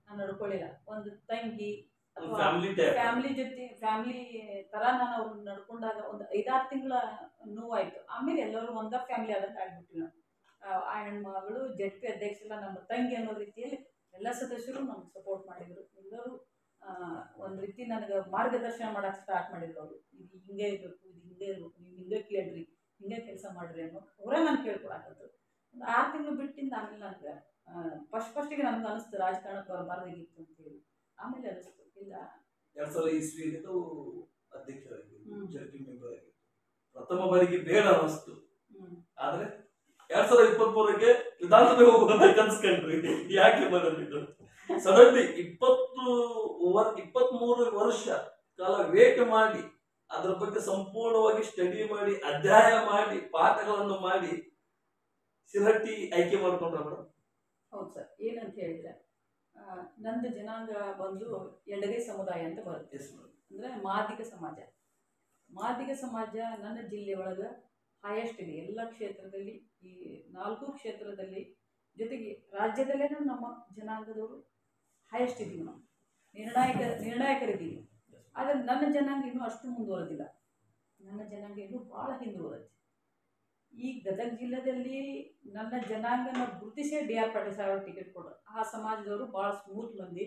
ನಾನು ನಡ್ಕೊಳ್ಳಿಲ್ಲ ಒಂದು ತಂಗಿ ಫ್ಯಾಮಿಲಿ ಜೊತೆ ಫ್ಯಾಮಿಲಿ ತರ ನಾನು ಅವ್ರು ನಡ್ಕೊಂಡಾಗ ಒಂದು ಐದಾರು ತಿಂಗಳ ನೋವಾಯ್ತು. ಆಮೇಲೆ ಎಲ್ಲರೂ ಒಂದ ಫ್ಯಾಮಿಲಿ ಆದಂಗೆ ಆಗ್ಬಿಟ್ವಿ ನಾವು ಆ, ಆ ಹೆಣ್ಮಗಳು ಜಡ್ ಪಿ ಅಧ್ಯಕ್ಷರ ನಮ್ಮ ತಂಗಿ ಅನ್ನೋ ರೀತಿಯಲ್ಲಿ ಎಲ್ಲ ಸದಸ್ಯರು ನಮ್ಗೆ ಸಪೋರ್ಟ್ ಮಾಡಿದರು. ಎಲ್ಲರೂ ಒಂದು ರೀತಿ ನನಗೆ ಮಾರ್ಗದರ್ಶನ ಮಾಡೋಕೆ ಸ್ಟಾರ್ಟ್ ಮಾಡಿದ್ರು ಅವರು. ಇದು ಹಿಂಗೆ ಇರಬೇಕು ಇದು ಹಿಂಗೆ ಇರಬೇಕು ನೀವು ಹಿಂಗೆ ಕೇಳ್ರಿ ಹಿಂಗೆ ಕೆಲಸ ಮಾಡ್ರಿ ಅನ್ನೋ ಅವರೇ ನಾನು ಕೇಳ್ಕೊಳಕತ್ತು ಒಂದು ಆರು ತಿಂಗಳು ಬಿಟ್ಟಿಂದ ಆಮೇಲೆ ನನಗೆ ಫಸ್ಟ್ ಫಸ್ಟಿಗೆ ನಮ್ಗೆ ಅನಿಸ್ತು ರಾಜಕಾರಣಕ್ಕೆ ಬರಬಾರ್ದಾಗಿತ್ತು ಅಂತೇಳಿ. ಆಮೇಲೆ ಅನಿಸ್ತು. ಇಲ್ಲ. ಎರಡು ಸಾವಿರ ಇಸ್ವಿಯಲ್ಲಿ ಅಧ್ಯಕ್ಷರಾಗಿದ್ದು ಮೆಂಬರ್ ಆಗಿದ್ದು. ಪ್ರಥಮ ಬಾರಿಗೆ ಬೇಡ ಅನಿಸ್ತು. ಆದ್ರೆ ಎರಡ್ ಸಾವಿರದ ಇಪ್ಪತ್ತ್ ಮೂರಕ್ಕೆ ವಿಧಾನಸಭೆ ಹೋಗುವಂತ ಕನ್ಸ್ಕೊಂಡ್ರಿ ಯಾಕೆ ಬಂದಿದ್ದು ಸಡನ್ಲಿ ಇಪ್ಪತ್ತು ಇಪ್ಪತ್ತ್ ಮೂರು ವರ್ಷ ಕಾಲ ವೇಟ್ ಮಾಡಿ ಅದ್ರ ಬಗ್ಗೆ ಸಂಪೂರ್ಣವಾಗಿ ಸ್ಟಡಿ ಮಾಡಿ ಅಧ್ಯಯನ ಮಾಡಿ ಪಾಠಗಳನ್ನು ಮಾಡಿ ಸಿರಹಟ್ಟಿ ಆಯ್ಕೆ ಮಾಡ್ಕೊಂಡ್ರ ಮೇಡಮ್ ಹೌದು ಸರ್. ಏನಂತ ಹೇಳಿದ್ರೆ ನಂದು ಜನಾಂಗ ಬಂದು ಎಡಗೈ ಸಮುದಾಯ ಅಂತ ಬರುತ್ತೆ. ಅಂದ್ರೆ ಮಾದಿಗ ಸಮಾಜ. ಮಾದಿಗ ಸಮಾಜ ನನ್ನ ಜಿಲ್ಲೆ ಒಳಗೆ ಹೈಯೆಸ್ಟ್ ಇದೆ ಎಲ್ಲ ಕ್ಷೇತ್ರದಲ್ಲಿ, ಈ ನಾಲ್ಕು ಕ್ಷೇತ್ರದಲ್ಲಿ ಜೊತೆಗೆ ರಾಜ್ಯದಲ್ಲೇ ನಮ್ಮ ಜನಾಂಗದವರು ಹೈಯೆಸ್ಟ್ ಇದ್ದೀವಿ ನಾವು. ನಿರ್ಣಾಯಕ, ನಿರ್ಣಾಯಕರಿದ್ದೀವಿ. ಆದರೆ ನನ್ನ ಜನಾಂಗ ಇನ್ನೂ ಅಷ್ಟು ಮುಂದುವರೆದಿಲ್ಲ. ನನ್ನ ಜನಾಂಗ ಇನ್ನೂ ಭಾಳ ಹಿಂದುವರೆದಿದೆ. ಈ ಗದಗ ಜಿಲ್ಲೆಯಲ್ಲಿ ನನ್ನ ಜನಾಂಗನ ಗುರುತಿಸೇ D R Patil Saheb ticket ಕೊಡೋರು ಆ ಸಮಾಜದವರು ಭಾಳ ಸ್ಮೂತ್ ಮಂದಿ.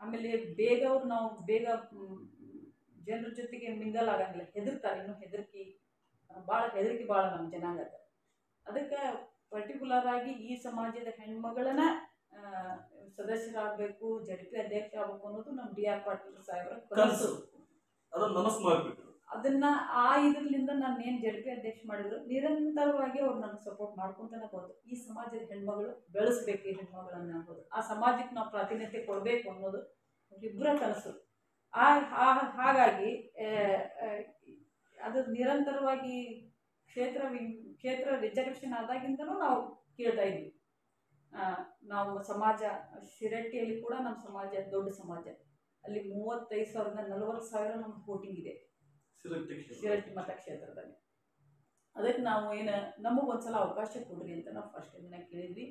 ಆಮೇಲೆ ಬೇಗ ಅವ್ರು ನಾವು ಬೇಗ ಜನರ ಜೊತೆಗೆ ಮಿಂಗಲ್ ಆಗಂಗಿಲ್ಲ. ಹೆದರ್ತಾರೆ. ಇನ್ನೂ ಹೆದರ್ಕಿ ಭಾಳ ಹೆದರಿಕೆ ಭಾಳ ನಮ್ಮ ಜನಾಂಗದ ಅದಕ್ಕೆ ಪರ್ಟಿಕ್ಯುಲರ್ ಆಗಿ ಈ ಸಮಾಜದ ಹೆಣ್ಮಗಳನ್ನ ಸದಸ್ಯರಾಗಬೇಕು ಜಡ್ ಪಿ ಅಧ್ಯಕ್ಷ ಆಗಬೇಕು ಅನ್ನೋದು ನಮ್ಮ ಡಿ ಆರ್ ಪಾಟೀಲ್ ಸಾಹೇಬ್ರ ಕನಸು. ಅದನ್ನ ಮಾಡಿಬಿಟ್ರು. ಅದನ್ನ ಆ ಇದರಿಂದ ನಾನು ಏನು ಜಡ್ ಪಿ ಅಧ್ಯಕ್ಷ ಮಾಡಿದ್ರು ನಿರಂತರವಾಗಿ ಅವ್ರು ನನಗೆ ಸಪೋರ್ಟ್ ಮಾಡ್ಕೊಂತಾನೆ ಬಂದು ಈ ಸಮಾಜದ ಹೆಣ್ಮಗಳು ಬೆಳೆಸ್ಬೇಕು ಈ ಹೆಣ್ಮಗಳನ್ನ ಅನ್ನೋದು. ಆ ಸಮಾಜಕ್ಕೆ ನಾವು ಪ್ರಾತಿನಿಧ್ಯ ಕೊಡಬೇಕು ಅನ್ನೋದು ಇಬ್ಬರ ಕನಸು. ಆ ಹಾಗಾಗಿ ಅದು ನಿರಂತರವಾಗಿ ಕ್ಷೇತ್ರ ವಿ- ಕ್ಷೇತ್ರ ರಿಸರ್ವೇಷನ್ ಆದಾಗಿಂದನೂ ನಾವು ಕೇಳ್ತಾ ಇದ್ವಿ. ನಾವು ಸಮಾಜ ಶಿರಟ್ಟಿಯಲ್ಲಿ ಕೂಡ ನಮ್ಮ ಸಮಾಜ ದೊಡ್ಡ ಸಮಾಜ. ಅಲ್ಲಿ ಮೂವತ್ತೈದು ಸಾವಿರದ ನಲವತ್ತು ಸಾವಿರ ನಮ್ಮ ವೋಟಿಂಗ್ ಇದೆ. ಶಿರಟ್ಟಿ ಮತಕ್ಷೇತ್ರದಲ್ಲಿ ಅದಕ್ಕೆ ನಾವು ಏನು ನಮಗೊಂದ್ಸಲ ಅವಕಾಶ ಕೊಡ್ರಿ ಅಂತ ನಾವು ಫಸ್ಟ್ ದಿನ ಕೇಳಿದ್ವಿ.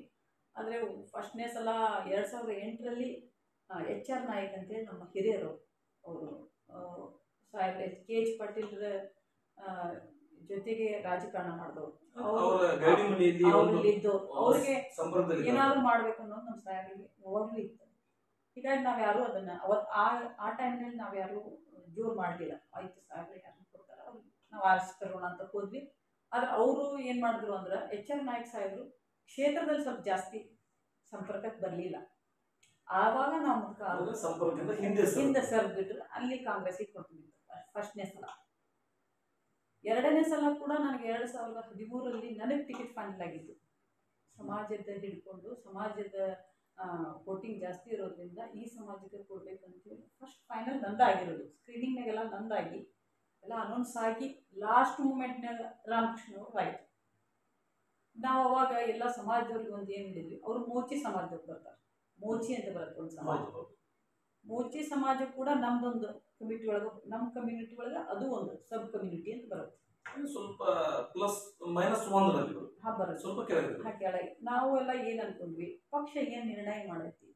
ಆದರೆ ಫಸ್ಟ್ನೇ ಸಲ ಎರಡು ಸಾವಿರದ ಎಂಟರಲ್ಲಿ ಎಚ್ ಆರ್ ನಾಯಕ್ ಅಂತೇಳಿ ನಮ್ಮ ಹಿರಿಯರು ಅವರು ಸಾಹೇಬ್ ಎಚ್ ಕೆ ಎಚ್ ಪಾಟೀಲ್ರ ಜೊತೆಗೆ ರಾಜಕಾರಣ ಮಾಡಿದವರು. ಅವರಲ್ಲಿದ್ದು ಅವ್ರಿಗೆ ಏನಾದ್ರು ಮಾಡ್ಬೇಕು ಅನ್ನೋದು ನಮ್ಮ ಸಾಹೇಬ್ರಿಗೆ ಓಡ್ಲಿ ಇತ್ತು ಹೀಗಾಗಿ ನಾವು ಯಾರು ಅದನ್ನ ಅವತ್ತು ಆ ಆ ಟೈಮ್ನಲ್ಲಿ ನಾವು ಯಾರು ಜೋರು ಮಾಡಲಿಲ್ಲ. ಆಯ್ತು ಸಾಹೇಬ್ರೆ ಯಾರು ಕೊಡ್ತಾರೆ. ನಾವ್ ನಾವು ಆರಿಸ್ಕೊಳ್ಳೋಣ ಅಂತ ಹೋದ್ವಿ. ಆದ್ರೆ ಅವರು ಏನು ಮಾಡಿದ್ರು ಅಂದ್ರೆ ಎಚ್ ಆರ್ ನಾಯಕ್ ಸಾಹೇಬರು ಕ್ಷೇತ್ರದಲ್ಲಿ ಸ್ವಲ್ಪ ಜಾಸ್ತಿ ಸಂಪರ್ಕಕ್ಕೆ ಬರಲಿಲ್ಲ. ಆವಾಗ ನಾವು ಹಿಂದೆ ಸರ್ಬಿಟ್ರು ಅಲ್ಲಿ ಕಾಂಗ್ರೆಸ್ಸಿಗೆ ಕೊಟ್ಟಿದ್ದು ಫಸ್ಟ್ನೇ ಸಲ. ಎರಡನೇ ಸಲ ಕೂಡ ನನಗೆ ಎರಡು ಸಾವಿರದ ಹದಿಮೂರರಲ್ಲಿ ನನಗೆ ಟಿಕೆಟ್ ಫೈನಲ್ ಆಗಿತ್ತು ಸಮಾಜದ ಹಿಡ್ಕೊಂಡು ಸಮಾಜದ ವೋಟಿಂಗ್ ಜಾಸ್ತಿ ಇರೋದ್ರಿಂದ ಈ ಸಮಾಜಕ್ಕೆ ಕೊಡ್ಬೇಕಂತೇಳಿ ಫಸ್ಟ್ ಫೈನಲ್ ನಂದಾಗಿರೋದು. ಸ್ಕ್ರೀನಿಂಗ್ನಾಗೆಲ್ಲ ನಂದಾಗಿ ಎಲ್ಲ ಅನೌನ್ಸ್ ಆಗಿ ಲಾಸ್ಟ್ ಮೂಮೆಂಟ್ನಾಗ ರಾಮಕೃಷ್ಣ ಅವರು ಆಯಿತು. ನಾವು ಅವಾಗ ಎಲ್ಲ ಸಮಾಜದವ್ರಿಗೆ ಒಂದು ಏನು ಹೇಳಿದ್ವಿ ಅವರು ಮೋಚಿ ಸಮಾಜಕ್ಕೆ ಬರ್ತಾರೆ. ಮೋಚಿ ಅಂತ ಬರುತ್ತೆ ಒಂದು ಸಮಾಜ. ಮೋಚಿ ಸಮಾಜ ಕೂಡ ನಮ್ದೊಂದು ಕಮಿಟಿ ಒಳಗೆ ನಮ್ಮ ಕಮ್ಯುನಿಟಿ ಒಳಗೆ ಅದು ಒಂದು ಸಬ್ ಕಮ್ಯುನಿಟಿ ಅಂತ ಬರುತ್ತೆ. ಸ್ವಲ್ಪ ಪ್ಲಸ್ ಮೈನಸ್ ಒಂದರಲ್ಲಿ ಬರುತ್ತೆ. ಹಾ ಬರುತ್ತೆ. ಸ್ವಲ್ಪ ಕೆಳಗೆ ಹಾ ಕೆಳಗೆ. ನಾವು ಎಲ್ಲ ಏನು ಅನ್ಕೊಂಡ್ವಿ? ಪಕ್ಷ ಏನು ನಿರ್ಣಯ ಮಾಡೈತಿ?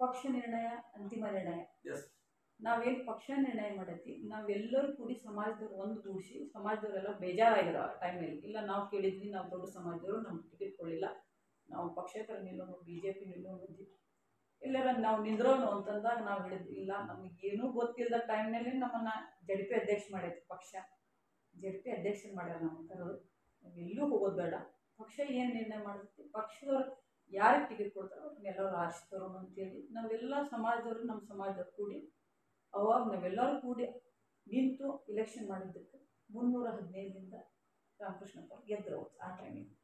ಪಕ್ಷ ನಿರ್ಣಯ ಅಂತಿಮ ನಿರ್ಣಯ? ನಾವೇನ್ ಪಕ್ಷ ನಿರ್ಣಯ ಮಾಡೈತಿ? ನಾವೆಲ್ಲರೂ ಕೂಡಿ ಸಮಾಜದವ್ರು ಒಂದು ಗೂಡಿಸಿ ಸಮಾಜದವರೆಲ್ಲ ಬೇಜಾರಾಗಿರೋ ಆ ಟೈಮಲ್ಲಿ ಇಲ್ಲ ನಾವು ಕೇಳಿದ್ವಿ ನಾವು ದೊಡ್ಡ ಸಮಾಜದವರು ನಮ್ಗೆ ಟಿಕೆಟ್ ಕೊಡಲಿಲ್ಲ. ನಾವು ಪಕ್ಷೇತರ ನಿಲ್ಲೋಣ ಬಿ ಜೆ ಪಿ ನಿಲ್ಲೋನು ಎಲ್ಲರ ನಾವು ನಿಂದ್ರೋನು ಅಂತಂದಾಗ ನಾವು ಹೇಳಿದ್ವಿ ಇಲ್ಲ ನಮಗೆ ಏನೂ ಗೊತ್ತಿಲ್ಲದ ಟೈಮ್ನಲ್ಲಿ ನಮ್ಮನ್ನು ಜಡ್ ಪಿ ಅಧ್ಯಕ್ಷ ಮಾಡೈತಿ ಪಕ್ಷ. ಜಡ್ ಪಿ ಅಧ್ಯಕ್ಷರು ಮಾಡ್ಯಾರ ನಮ್ಮ ಕರೆದು ಎಲ್ಲೂ ಹೋಗೋದು ಬೇಡ. ಪಕ್ಷ ಏನು ನಿರ್ಣಯ ಮಾಡುತ್ತೆ? ಪಕ್ಷದವ್ರು ಯಾರಿಗೆ ಟಿಕೆಟ್ ಕೊಡ್ತಾರೋ ಅವ್ರನ್ನೆಲ್ಲರೂ ಆರಿಸ್ತರೋ ಅಂತೇಳಿ ನಾವೆಲ್ಲ ಸಮಾಜದವರು ನಮ್ಮ ಸಮಾಜದವ್ರು ಕೂಡಿ ಅವಾಗ ನಾವೆಲ್ಲರೂ ಕೂಡಿ ನಿಂತು ಇಲೆಕ್ಷನ್ ಮಾಡಿದ್ದಕ್ಕೆ ಮುನ್ನೂರ ಹದಿನೈದರಿಂದ ರಾಮಕೃಷ್ಣಪ್ಪ ಗೆದ್ದರು ಆ ಟೈಮಿಗೆ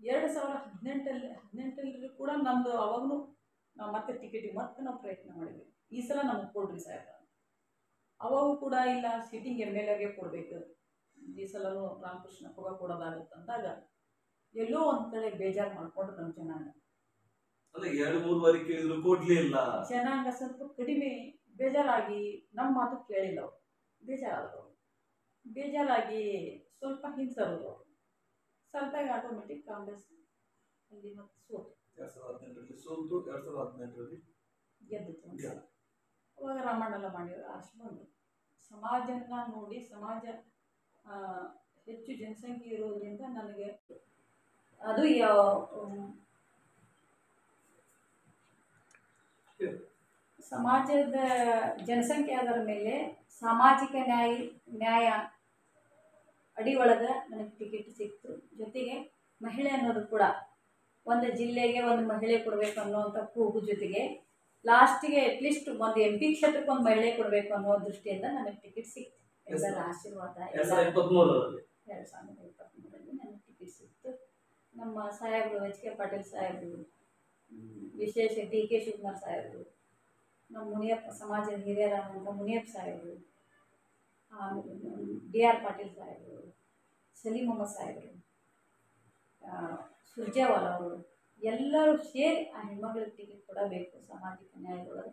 ಎರಡ್ ಸಾವಿರದ ಸಾವಿರ ಹದಿನೆಂಟಲ್ಲಿ ಹದಿನೆಂಟಲ್ಲಿ ಕೂಡ ನಮ್ಮದು ಅವಾಗಲೂ ನಾವು ಮತ್ತೆ ಟಿಕೆಟಿಗೆ ಮತ್ತೆ ನಾವು ಪ್ರಯತ್ನ ಮಾಡಿದ್ವಿ. ಈ ಸಲ ನಮಗೆ ಕೊಡ್ರಿ ಸಾಹೇಬ್ರ ಅವಾಗೂ ಕೂಡ ಇಲ್ಲ ಸಿಟ್ಟಿಂಗ್ ಎಂ ಎಲ್ ಎಗೆ ಕೊಡಬೇಕು. ಈ ಸಲನೂ ರಾಮಕೃಷ್ಣ ಪುಗ ಕೊಡೋದಾಗುತ್ತೆ ಅಂದಾಗ ಎಲ್ಲೋ ಒಂದು ಕಡೆ ಬೇಜಾರು ಮಾಡಿಕೊಂಡ್ರು ನಮ್ಮ ಜನಾಂಗ. ಎರಡು ಮೂರು ಬಾರಿ ಕೇಳಿದ್ರು ಕೊಡ್ಲಿಲ್ಲ ಜನಾಂಗ ಸ್ವಲ್ಪ ಕಡಿಮೆ ಬೇಜಾರಾಗಿ ನಮ್ಮ ಮಾತು ಕೇಳಿಲ್ಲ ಅವರು. ಬೇಜಾರಾದರು ಬೇಜಾರಾಗಿ ಸ್ವಲ್ಪ ಹಿಂಸರೋದು ಸ್ವಲ್ಪಾಗಿ ಆಟೋಮೆಟಿಕ್ ಕಾಂಗ್ರೆಸ್ ಅಲ್ಲಿ ಮತ್ತೆ ಸೋತು ಎರಡು ಸಾವಿರದ ಹದಿನೆಂಟರಲ್ಲಿ ಸೋತು ಎರಡು ಸಾವಿರದ ಹದಿನೆಂಟರಲ್ಲಿ ಗೆದ್ದಿತ್ತು. ಅವಾಗ ರಾಮಣ್ಣಲ್ಲ ಮಾಡಿದ್ರು ಅಷ್ಟು ಬಂದು. ಸಮಾಜನ ನೋಡಿ ಸಮಾಜ ಹೆಚ್ಚು ಜನಸಂಖ್ಯೆ ಇರೋದ್ರಿಂದ ನನಗೆ ಅದು ಯಾವ ಸಮಾಜದ ಜನಸಂಖ್ಯೆ ಅದರ ಮೇಲೆ ಸಾಮಾಜಿಕ ನ್ಯಾಯ ನ್ಯಾಯ ಅಡಿ ಒಳಗೆ ನನಗೆ ಟಿಕೆಟ್ ಸಿಕ್ತು. ಜೊತೆಗೆ ಮಹಿಳೆ ಅನ್ನೋದು ಕೂಡ ಒಂದು ಜಿಲ್ಲೆಗೆ ಒಂದು ಮಹಿಳೆ ಕೊಡಬೇಕು ಅನ್ನೋವಂಥ ಕೂಗು ಜೊತೆಗೆ ಲಾಸ್ಟಿಗೆ ಅಟ್ಲೀಸ್ಟ್ ಒಂದು ಎಂ ಪಿ ಕ್ಷೇತ್ರಕ್ಕೆ ಒಂದು ಮಹಿಳೆ ಕೊಡಬೇಕು ಅನ್ನೋ ದೃಷ್ಟಿಯಿಂದ ನನಗೆ ಟಿಕೆಟ್ ಸಿಕ್ತು. ಎಲ್ಲರ ಆಶೀರ್ವಾದ ಎರಡ್ ಸಾವಿರದ ಇಪ್ಪತ್ತ್ಮೂರರಲ್ಲಿ ನನಗೆ ಟಿಕೆಟ್ ಸಿಕ್ತು. ನಮ್ಮ ಸಾಹೇಬರು ಎಚ್ ಕೆ ಪಾಟೀಲ್ ಸಾಹೇಬರು ವಿಶೇಷ ಡಿ ಕೆ ಶಿವಕುಮಾರ್ ಸಾಹೇಬರು ನಮ್ಮ ಮುನಿಯಪ್ಪ ಸಮಾಜದ ಹಿರಿಯರಾದಂಥ ಮುನಿಯಪ್ಪ ಸಾಹೇಬರು ಡಿ ಆರ್ ಪಾಟೀಲ್ ಸಾಹೇಬರು, ಸಲೀಮ್ ಮೊಹಮ್ಮದ್ ಸಾಹೇಬರು ಸುರ್ಜೇವಾಲ ಅವರು ಎಲ್ಲರೂ ಸೇರಿ ಆ ಹೆಣ್ಮಗಳಿಗೆ ಟಿಕೆಟ್ ಕೊಡಬೇಕು. ಸಾಮಾಜಿಕ ನ್ಯಾಯದೊಳಗೆ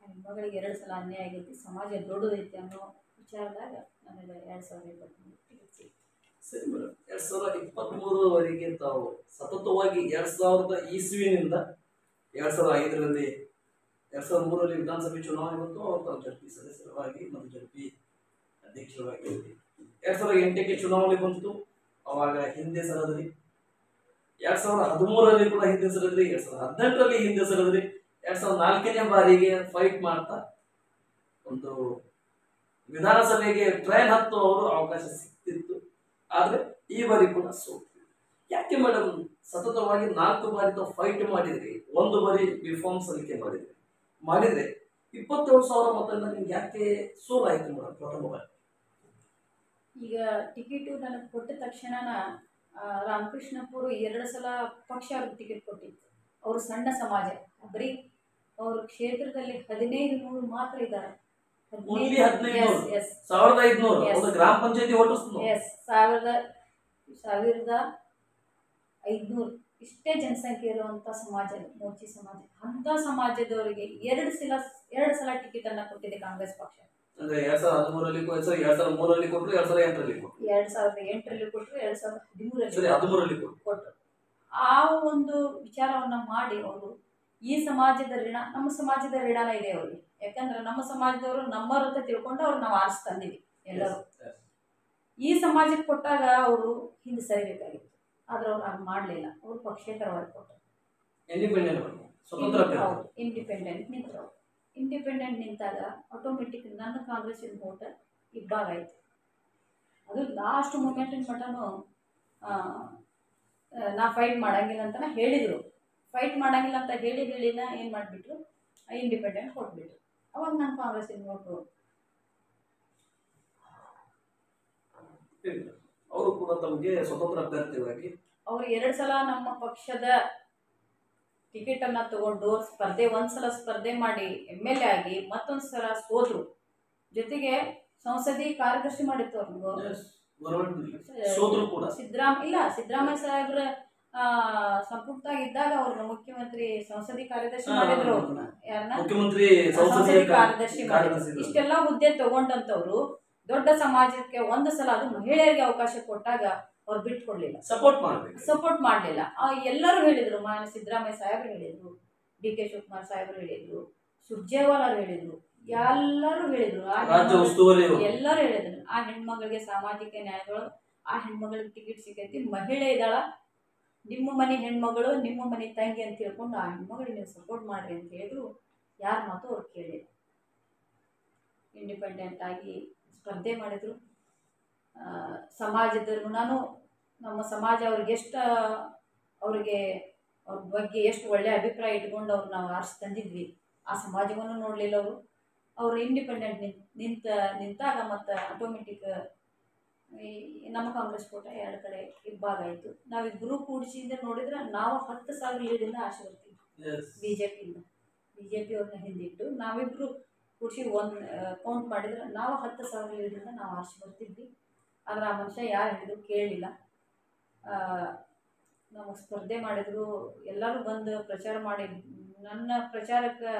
ಆ ಹೆಣ್ಮಗಳಿಗೆ ಎರಡು ಸಲ ಅನ್ಯಾಯ ಆಗೈತಿ. ಸಮಾಜ ದೊಡ್ಡದೈತಿ ಅನ್ನೋ ವಿಚಾರದಾಗ ನನಗೆ ಎರಡು ಸಾವಿರದ ಇಪ್ಪತ್ತ್ಮೂರು ಟಿಕೆಟ್ ಸಿಕ್ತು ಸರಿ ಮೇಡಮ್, ಎರಡು ಸಾವಿರದ ಇಪ್ಪತ್ಮೂರವರೆಗೆ ತಾವು ಸತತವಾಗಿ ಎರಡು ಸಾವಿರದ ಇಸ್ವಿನಿಂದ ಎರಡು ಸಾವಿರದ ಐದರಲ್ಲಿ, ಎರಡು ಸಾವಿರದ ಮೂರರಲ್ಲಿ ವಿಧಾನಸಭೆ ಚುನಾವಣೆ ಬಂತು. ಅವರು ತಾವು ಜಡ್ಪಿ ಸದಸ್ಯರಾಗಿ ಮತ್ತು ಜಡ್ಪಿ ಅಧ್ಯಕ್ಷರಾಗಿ ಎರಡ್ ಸಾವಿರದ ಎಂಟಕ್ಕೆ ಚುನಾವಣೆ ಬಂತು. ಅವಾಗ ಹಿಂದೆ ಸರದ್ರಿ. ಎರಡ್ ಸಾವಿರದ ಹದಿಮೂರರಲ್ಲಿ ಕೂಡ ಹಿಂದೆ ಸರದ್ರಿ. ಎರಡ್ ಸಾವಿರದ ಹದಿನೆಂಟರಲ್ಲಿ ಹಿಂದೆ ಸರದ್ರಿ. ಎರಡ್ ಸಾವಿರದ ನಾಲ್ಕನೇ ಬಾರಿಗೆ ಫೈಟ್ ಮಾಡ್ತಾ ಒಂದು ವಿಧಾನಸಭೆಗೆ ಟ್ರೈನ್ ಹತ್ತು ಅವರು ಅವಕಾಶ ಸಿಕ್ತಿತ್ತು. ಆದ್ರೆ ಈ ಬಾರಿ ಕೂಡ ಸೋತ ಯಾಕೆ ಮೇಡಮ್ ಸತತವಾಗಿ ನಾಲ್ಕು ಬಾರಿ ಫೈಟ್ ಮಾಡಿದ್ರಿ? ಒಂದು ಬಾರಿ ರಿಫಾರ್ಮ್ ಸಲ್ಲಿಕೆ ಮಾಡಿದ್ರಿ. ಮಾಡಿದ್ರೆ ಇಪ್ಪತ್ತೇಳು ಸಾವಿರ ಮತ ನಿಮ್ಗೆ ಯಾಕೆ ಸೋಲಾಯಿತು ಮೇಡಮ್ ಪ್ರಥಮ ಬಾರಿ ಈಗ ಟಿಕೆಟು ನನಗೆ ಕೊಟ್ಟ ತಕ್ಷಣ ರಾಮಕೃಷ್ಣಪುರ ಎರಡು ಸಲ ಪಕ್ಷ ಅವ್ರಿಗೆ ಟಿಕೆಟ್ ಕೊಟ್ಟಿತ್ತು. ಅವರು ಸಣ್ಣ ಸಮಾಜ. ಬರೀ ಅವ್ರ ಕ್ಷೇತ್ರದಲ್ಲಿ ಹದಿನೈದು ನೂರು ಮಾತ್ರ ಇದ್ದಾರೆ. ಎಸ್ ಸಾವಿರದ ಗ್ರಾಮ ಪಂಚಾಯತಿ ಎಸ್ ಸಾವಿರದ ಸಾವಿರದ ಐದುನೂರು. ಇಷ್ಟೇ ಜನಸಂಖ್ಯೆ ಇರುವಂಥ ಸಮಾಜ ಮೋರ್ಚಿ ಸಮಾಜ. ಅಂಥ ಸಮಾಜದವರಿಗೆ ಎರಡು ಸಲ ಎರಡು ಸಲ ಟಿಕೆಟ್ ಅನ್ನ ಕೊಟ್ಟಿದೆ ಕಾಂಗ್ರೆಸ್ ಪಕ್ಷ. ಅಂದ್ರೆ ಎರಡ್ ಸಾವಿರದ ಹದಿಮೂರಲ್ಲಿ ಎರಡ್ ಸಾವಿರದ ಮೂರಲ್ಲಿ ಕೊಟ್ಟರು ಎರಡ್ ಸಾವಿರದ ಎಂಟರಲ್ಲಿ ಕೊಟ್ಟರು ಎರಡ್ ಸಾವಿರದ ಎಂಟರಲ್ಲಿ ಕೊಟ್ಟರು ಎರಡ್ ಸಾವಿರದ ಹದಿಮೂರರಲ್ಲಿ ಸರಿ ಹದಿಮೂರರಲ್ಲಿ ಕೊಟ್ಟರು ಕೊಟ್ಟರು ಆ ಒಂದು ವಿಚಾರವನ್ನ ಮಾಡಿ ಅವರು ಈ ಸಮಾಜದ ಋಣ ನಮ್ಮ ಸಮಾಜದ ಋಣನ ಇದೆ ಅವ್ರಿಗೆ. ಯಾಕಂದ್ರೆ ನಮ್ಮ ಸಮಾಜದವರು ನಮ್ಮ ಅಂತ ತಿಳ್ಕೊಂಡು ಅವ್ರು ನಾವು ಆರಿಸಿ ತಂದಿವಿ ಎಲ್ಲರೂ. ಈ ಸಮಾಜಕ್ಕೆ ಕೊಟ್ಟಾಗ ಅವರು ಹಿಂದೆ ಸರಿಬೇಕಾಗಿತ್ತು. ಆದ್ರೆ ಅವ್ರು ಹಾಗೆ ಮಾಡಲಿಲ್ಲ. ಅವ್ರು ಪಕ್ಷೇತರವಾಗಿ ಕೊಟ್ಟರು ಇಂಡಿಪೆಂಡೆಂಟ್ ಇಂಡಿಪೆಂಡೆಂಟ್ ನಿಂತರು ಇಂಡಿಪೆಂಡೆಂಟ್ ನಿಂತಾಗ ಆಟೋಮೆಟಿಕ್ ನನ್ನ ಕಾಂಗ್ರೆಸ್ಸಿನ ಓಟ ಇಬ್ಬಾಗ ಆಯ್ತು. ಅದು ಲಾಸ್ಟ್ ಮೂಮೆಂಟಿನ ಮಟನು ನಾ ಫೈಟ್ ಮಾಡಂಗಿಲ್ಲ ಅಂತ ಹೇಳಿದರು. ಫೈಟ್ ಮಾಡಂಗಿಲ್ಲ ಅಂತ ಹೇಳಿ ಹೇಳಿನ ಏನು ಮಾಡಿಬಿಟ್ರು? ಇಂಡಿಪೆಂಡೆಂಟ್ ಕೊಟ್ಬಿಟ್ರು. ಅವಾಗ ನಾನು ಕಾಂಗ್ರೆಸ್ಸಿನ ಓಟು ಅವರು ಕೂಡ ತಮಗೆ ಸ್ವತಂತ್ರ ಅಭ್ಯರ್ಥಿಯಾಗಿ ಅವರು ಎರಡು ಸಲ ನಮ್ಮ ಪಕ್ಷದ ಟಿಕೆಟನ್ನು ತಗೊಂಡು ಸ್ಪರ್ಧೆ ಒಂದ್ಸಲ ಸ್ಪರ್ಧೆ ಮಾಡಿ ಎಂ ಎಲ್ ಎ ಆಗಿ ಮತ್ತೊಂದು ಸಲ ಸೋತರು ಜೊತೆಗೆ ಸಂಸದೀಯ ಕಾರ್ಯದರ್ಶಿ ಮಾಡಿತ್ತು ಅವ್ರಿಗೂ ಸಿದ್ದರಾಮ್ ಇಲ್ಲ ಸಿದ್ದರಾಮಯ್ಯ ಸಾಹೇಬ್ರ ಇದ್ದಾಗ ಅವ್ರನ್ನ ಮುಖ್ಯಮಂತ್ರಿ ಸಂಸದೀಯ ಕಾರ್ಯದರ್ಶಿ. ಮಾಡಿದ್ರು ಅವ್ರನ್ನ ಯಾರನ್ನ ಸಂಸದೀಯ ಕಾರ್ಯದರ್ಶಿ ಮಾಡಿದ್ರು. ಇಷ್ಟೆಲ್ಲ ಹುದ್ದೆ ತಗೊಂಡಂತವ್ರು ದೊಡ್ಡ ಸಮಾಜಕ್ಕೆ ಒಂದು ಸಲ ಅದು ಮಹಿಳೆಯರಿಗೆ ಅವಕಾಶ ಕೊಟ್ಟಾಗ ಅವ್ರು ಬಿಟ್ಕೊಡ್ಲಿಲ್ಲ. ಸಪೋರ್ಟ್ ಮಾಡಬೇಕು. ಸಪೋರ್ಟ್ ಮಾಡಲಿಲ್ಲ. ಎಲ್ಲರೂ ಹೇಳಿದ್ರು. ಮಾನ್ಯ ಸಿದ್ದರಾಮಯ್ಯ ಸಾಹೇಬ್ರು ಹೇಳಿದ್ರು ಡಿ ಕೆ ಶಿವಕುಮಾರ್ ಸಾಹೇಬ್ರು ಹೇಳಿದ್ರು ಸುರ್ಜೇವಾಲ ಅವರು ಹೇಳಿದ್ರು ಎಲ್ಲರೂ ಹೇಳಿದ್ರು. ಎಲ್ಲರೂ ಹೇಳಿದ್ರು. ಆ ಹೆಣ್ಮಗಳಿಗೆ ಸಾಮಾಜಿಕ ನ್ಯಾಯಗಳು ಆ ಹೆಣ್ಮಗಳಿಗೆ ಟಿಕೆಟ್ ಸಿಕ್ಕೈತಿ ಮಹಿಳೆ ಇದ್ದಾಳ ನಿಮ್ಮ ಮನೆ ಹೆಣ್ಮಗಳು ನಿಮ್ಮ ಮನೆ ತಂಗಿ ಅಂತ ಹೇಳ್ಕೊಂಡು ಆ ಹೆಣ್ಮಗಳಿಗೆ ನೀವು ಸಪೋರ್ಟ್ ಮಾಡ್ರಿ ಅಂತ ಹೇಳಿದ್ರು. ಯಾರ ಮಾತು ಅವ್ರು ಕೇಳಿಲ್ಲ. ಇಂಡಿಪೆಂಡೆಂಟ್ ಆಗಿ ಸ್ಪರ್ಧೆ ಮಾಡಿದ್ರು. ಸಮಾಜದ ಋಣನೂ ನಮ್ಮ ಸಮಾಜ ಅವ್ರಿಗೆ ಎಷ್ಟು ಅವ್ರಿಗೆ ಅವ್ರ ಬಗ್ಗೆ ಎಷ್ಟು ಒಳ್ಳೆಯ ಅಭಿಪ್ರಾಯ ಇಟ್ಕೊಂಡು ಅವ್ರು ನಾವು ಆರಿಸಿ ತಂದಿದ್ವಿ. ಆ ಸಮಾಜವನ್ನು ನೋಡಲಿಲ್ಲ ಅವರು. ಅವರು ಇಂಡಿಪೆಂಡೆಂಟ್ ನಿಂತ ನಿಂತ ನಿಂತಾಗ ಮತ್ತು ಆಟೋಮೆಟಿಕ್ ಈ ನಮ್ಮ ಕಾಂಗ್ರೆಸ್ ಕೂಟ ಎರಡು ಕಡೆ ಇಬ್ಬಾಗ ಆಯಿತು. ನಾವಿಬ್ಬರು ಕೂಡಿಸಿಂದ ನೋಡಿದ್ರೆ ನಾವು ಹತ್ತು ಸಾವಿರ ಏಳಿಂದ ಆಸೆ ಬರ್ತೀವಿ. ಬಿ ಜೆ ಪಿಯಿಂದ ಬಿ ಜೆ ಪಿ ಅವ್ರನ್ನ ಹಿಂದಿಟ್ಟು ನಾವಿಬ್ಬರು ಕೂಡಿಸಿ ಒಂದು ಕೌಂಟ್ ಮಾಡಿದ್ರೆ ನಾವು ಹತ್ತು ಸಾವಿರ ಲೀಡಿಂದ ನಾವು ಆರಿಸಿ ಬರ್ತಿದ್ವಿ ಆದರೆ ಆ ಮನುಷ್ಯ ಯಾರು ಹೇಳಿದ್ರು ಕೇಳಲಿಲ್ಲ ನಮಗೆ ಸ್ಪರ್ಧೆ ಮಾಡಿದ್ರು, ಎಲ್ಲರೂ ಬಂದು ಪ್ರಚಾರ ಮಾಡಿ, ನನ್ನ ಪ್ರಚಾರಕ್ಕೆ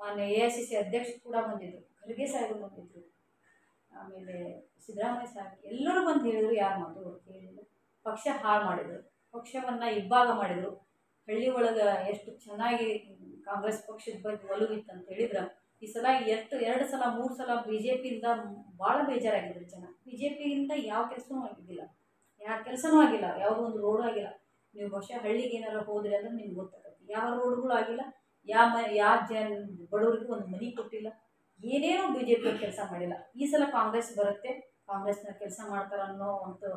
ಮಾನ್ಯ ಎ ಐ ಸಿ ಸಿ ಅಧ್ಯಕ್ಷ ಕೂಡ ಬಂದಿದ್ದರು ಖರ್ಗೆ ಸಾಹೇಬರು ಬಂದಿದ್ದರು ಆಮೇಲೆ ಸಿದ್ದರಾಮಯ್ಯ ಸಾಹೇಬ್, ಎಲ್ಲರೂ ಬಂದು ಹೇಳಿದ್ರು ಯಾರು ಮಾತು ಕೇಳಿಲ್ಲ ಪಕ್ಷ ಹಾಳು ಮಾಡಿದರು. ಪಕ್ಷವನ್ನು ಇಬ್ಬಾಗ ಮಾಡಿದರು. ಹಳ್ಳಿ ಒಳಗೆ ಎಷ್ಟು ಚೆನ್ನಾಗಿ ಕಾಂಗ್ರೆಸ್ ಪಕ್ಷದ ಬಗ್ಗೆ ಒಲವಿತ್ತು ಅಂತ ಹೇಳಿದ್ರೆ, ಈ ಸಲ ಎಷ್ಟು ಎರಡು ಸಲ, ಮೂರು ಸಲ ಬಿ ಜೆ ಪಿಯಿಂದ ಭಾಳ ಬೇಜಾರಾಗಿದ್ರು ಜನ. ಬಿ ಜೆ ಪಿಯಿಂದ ಯಾವ ಕೆಲಸನೂ ಆಗಿದ್ದಿಲ್ಲ. ಯಾವ ಕೆಲಸನೂ ಆಗಿಲ್ಲ, ಯಾವುದೋ ಒಂದು ರೋಡು ಆಗಿಲ್ಲ. ನೀವು ಬಹುಶಃ ಹಳ್ಳಿಗೆ ಏನಾರ ಹೋದ್ರೆ ಅಂದ್ರೆ ನಿಮ್ಗೆ ಗೊತ್ತಾಗುತ್ತೆ. ಯಾವ ರೋಡ್ಗಳು ಆಗಿಲ್ಲ, ಯಾವ ಮ, ಯಾವ ಜನ ಬಡವರಿಗೂ ಒಂದು ಮನೆ ಕೊಟ್ಟಿಲ್ಲ, ಏನೇನೋ ಬಿ ಜೆ ಪಿ ಕೆಲಸ ಮಾಡಿಲ್ಲ. ಈ ಸಲ ಕಾಂಗ್ರೆಸ್ ಬರುತ್ತೆ, ಕಾಂಗ್ರೆಸ್ನ ಕೆಲಸ ಮಾಡ್ತಾರೆ ಅನ್ನೋ ಒಂದು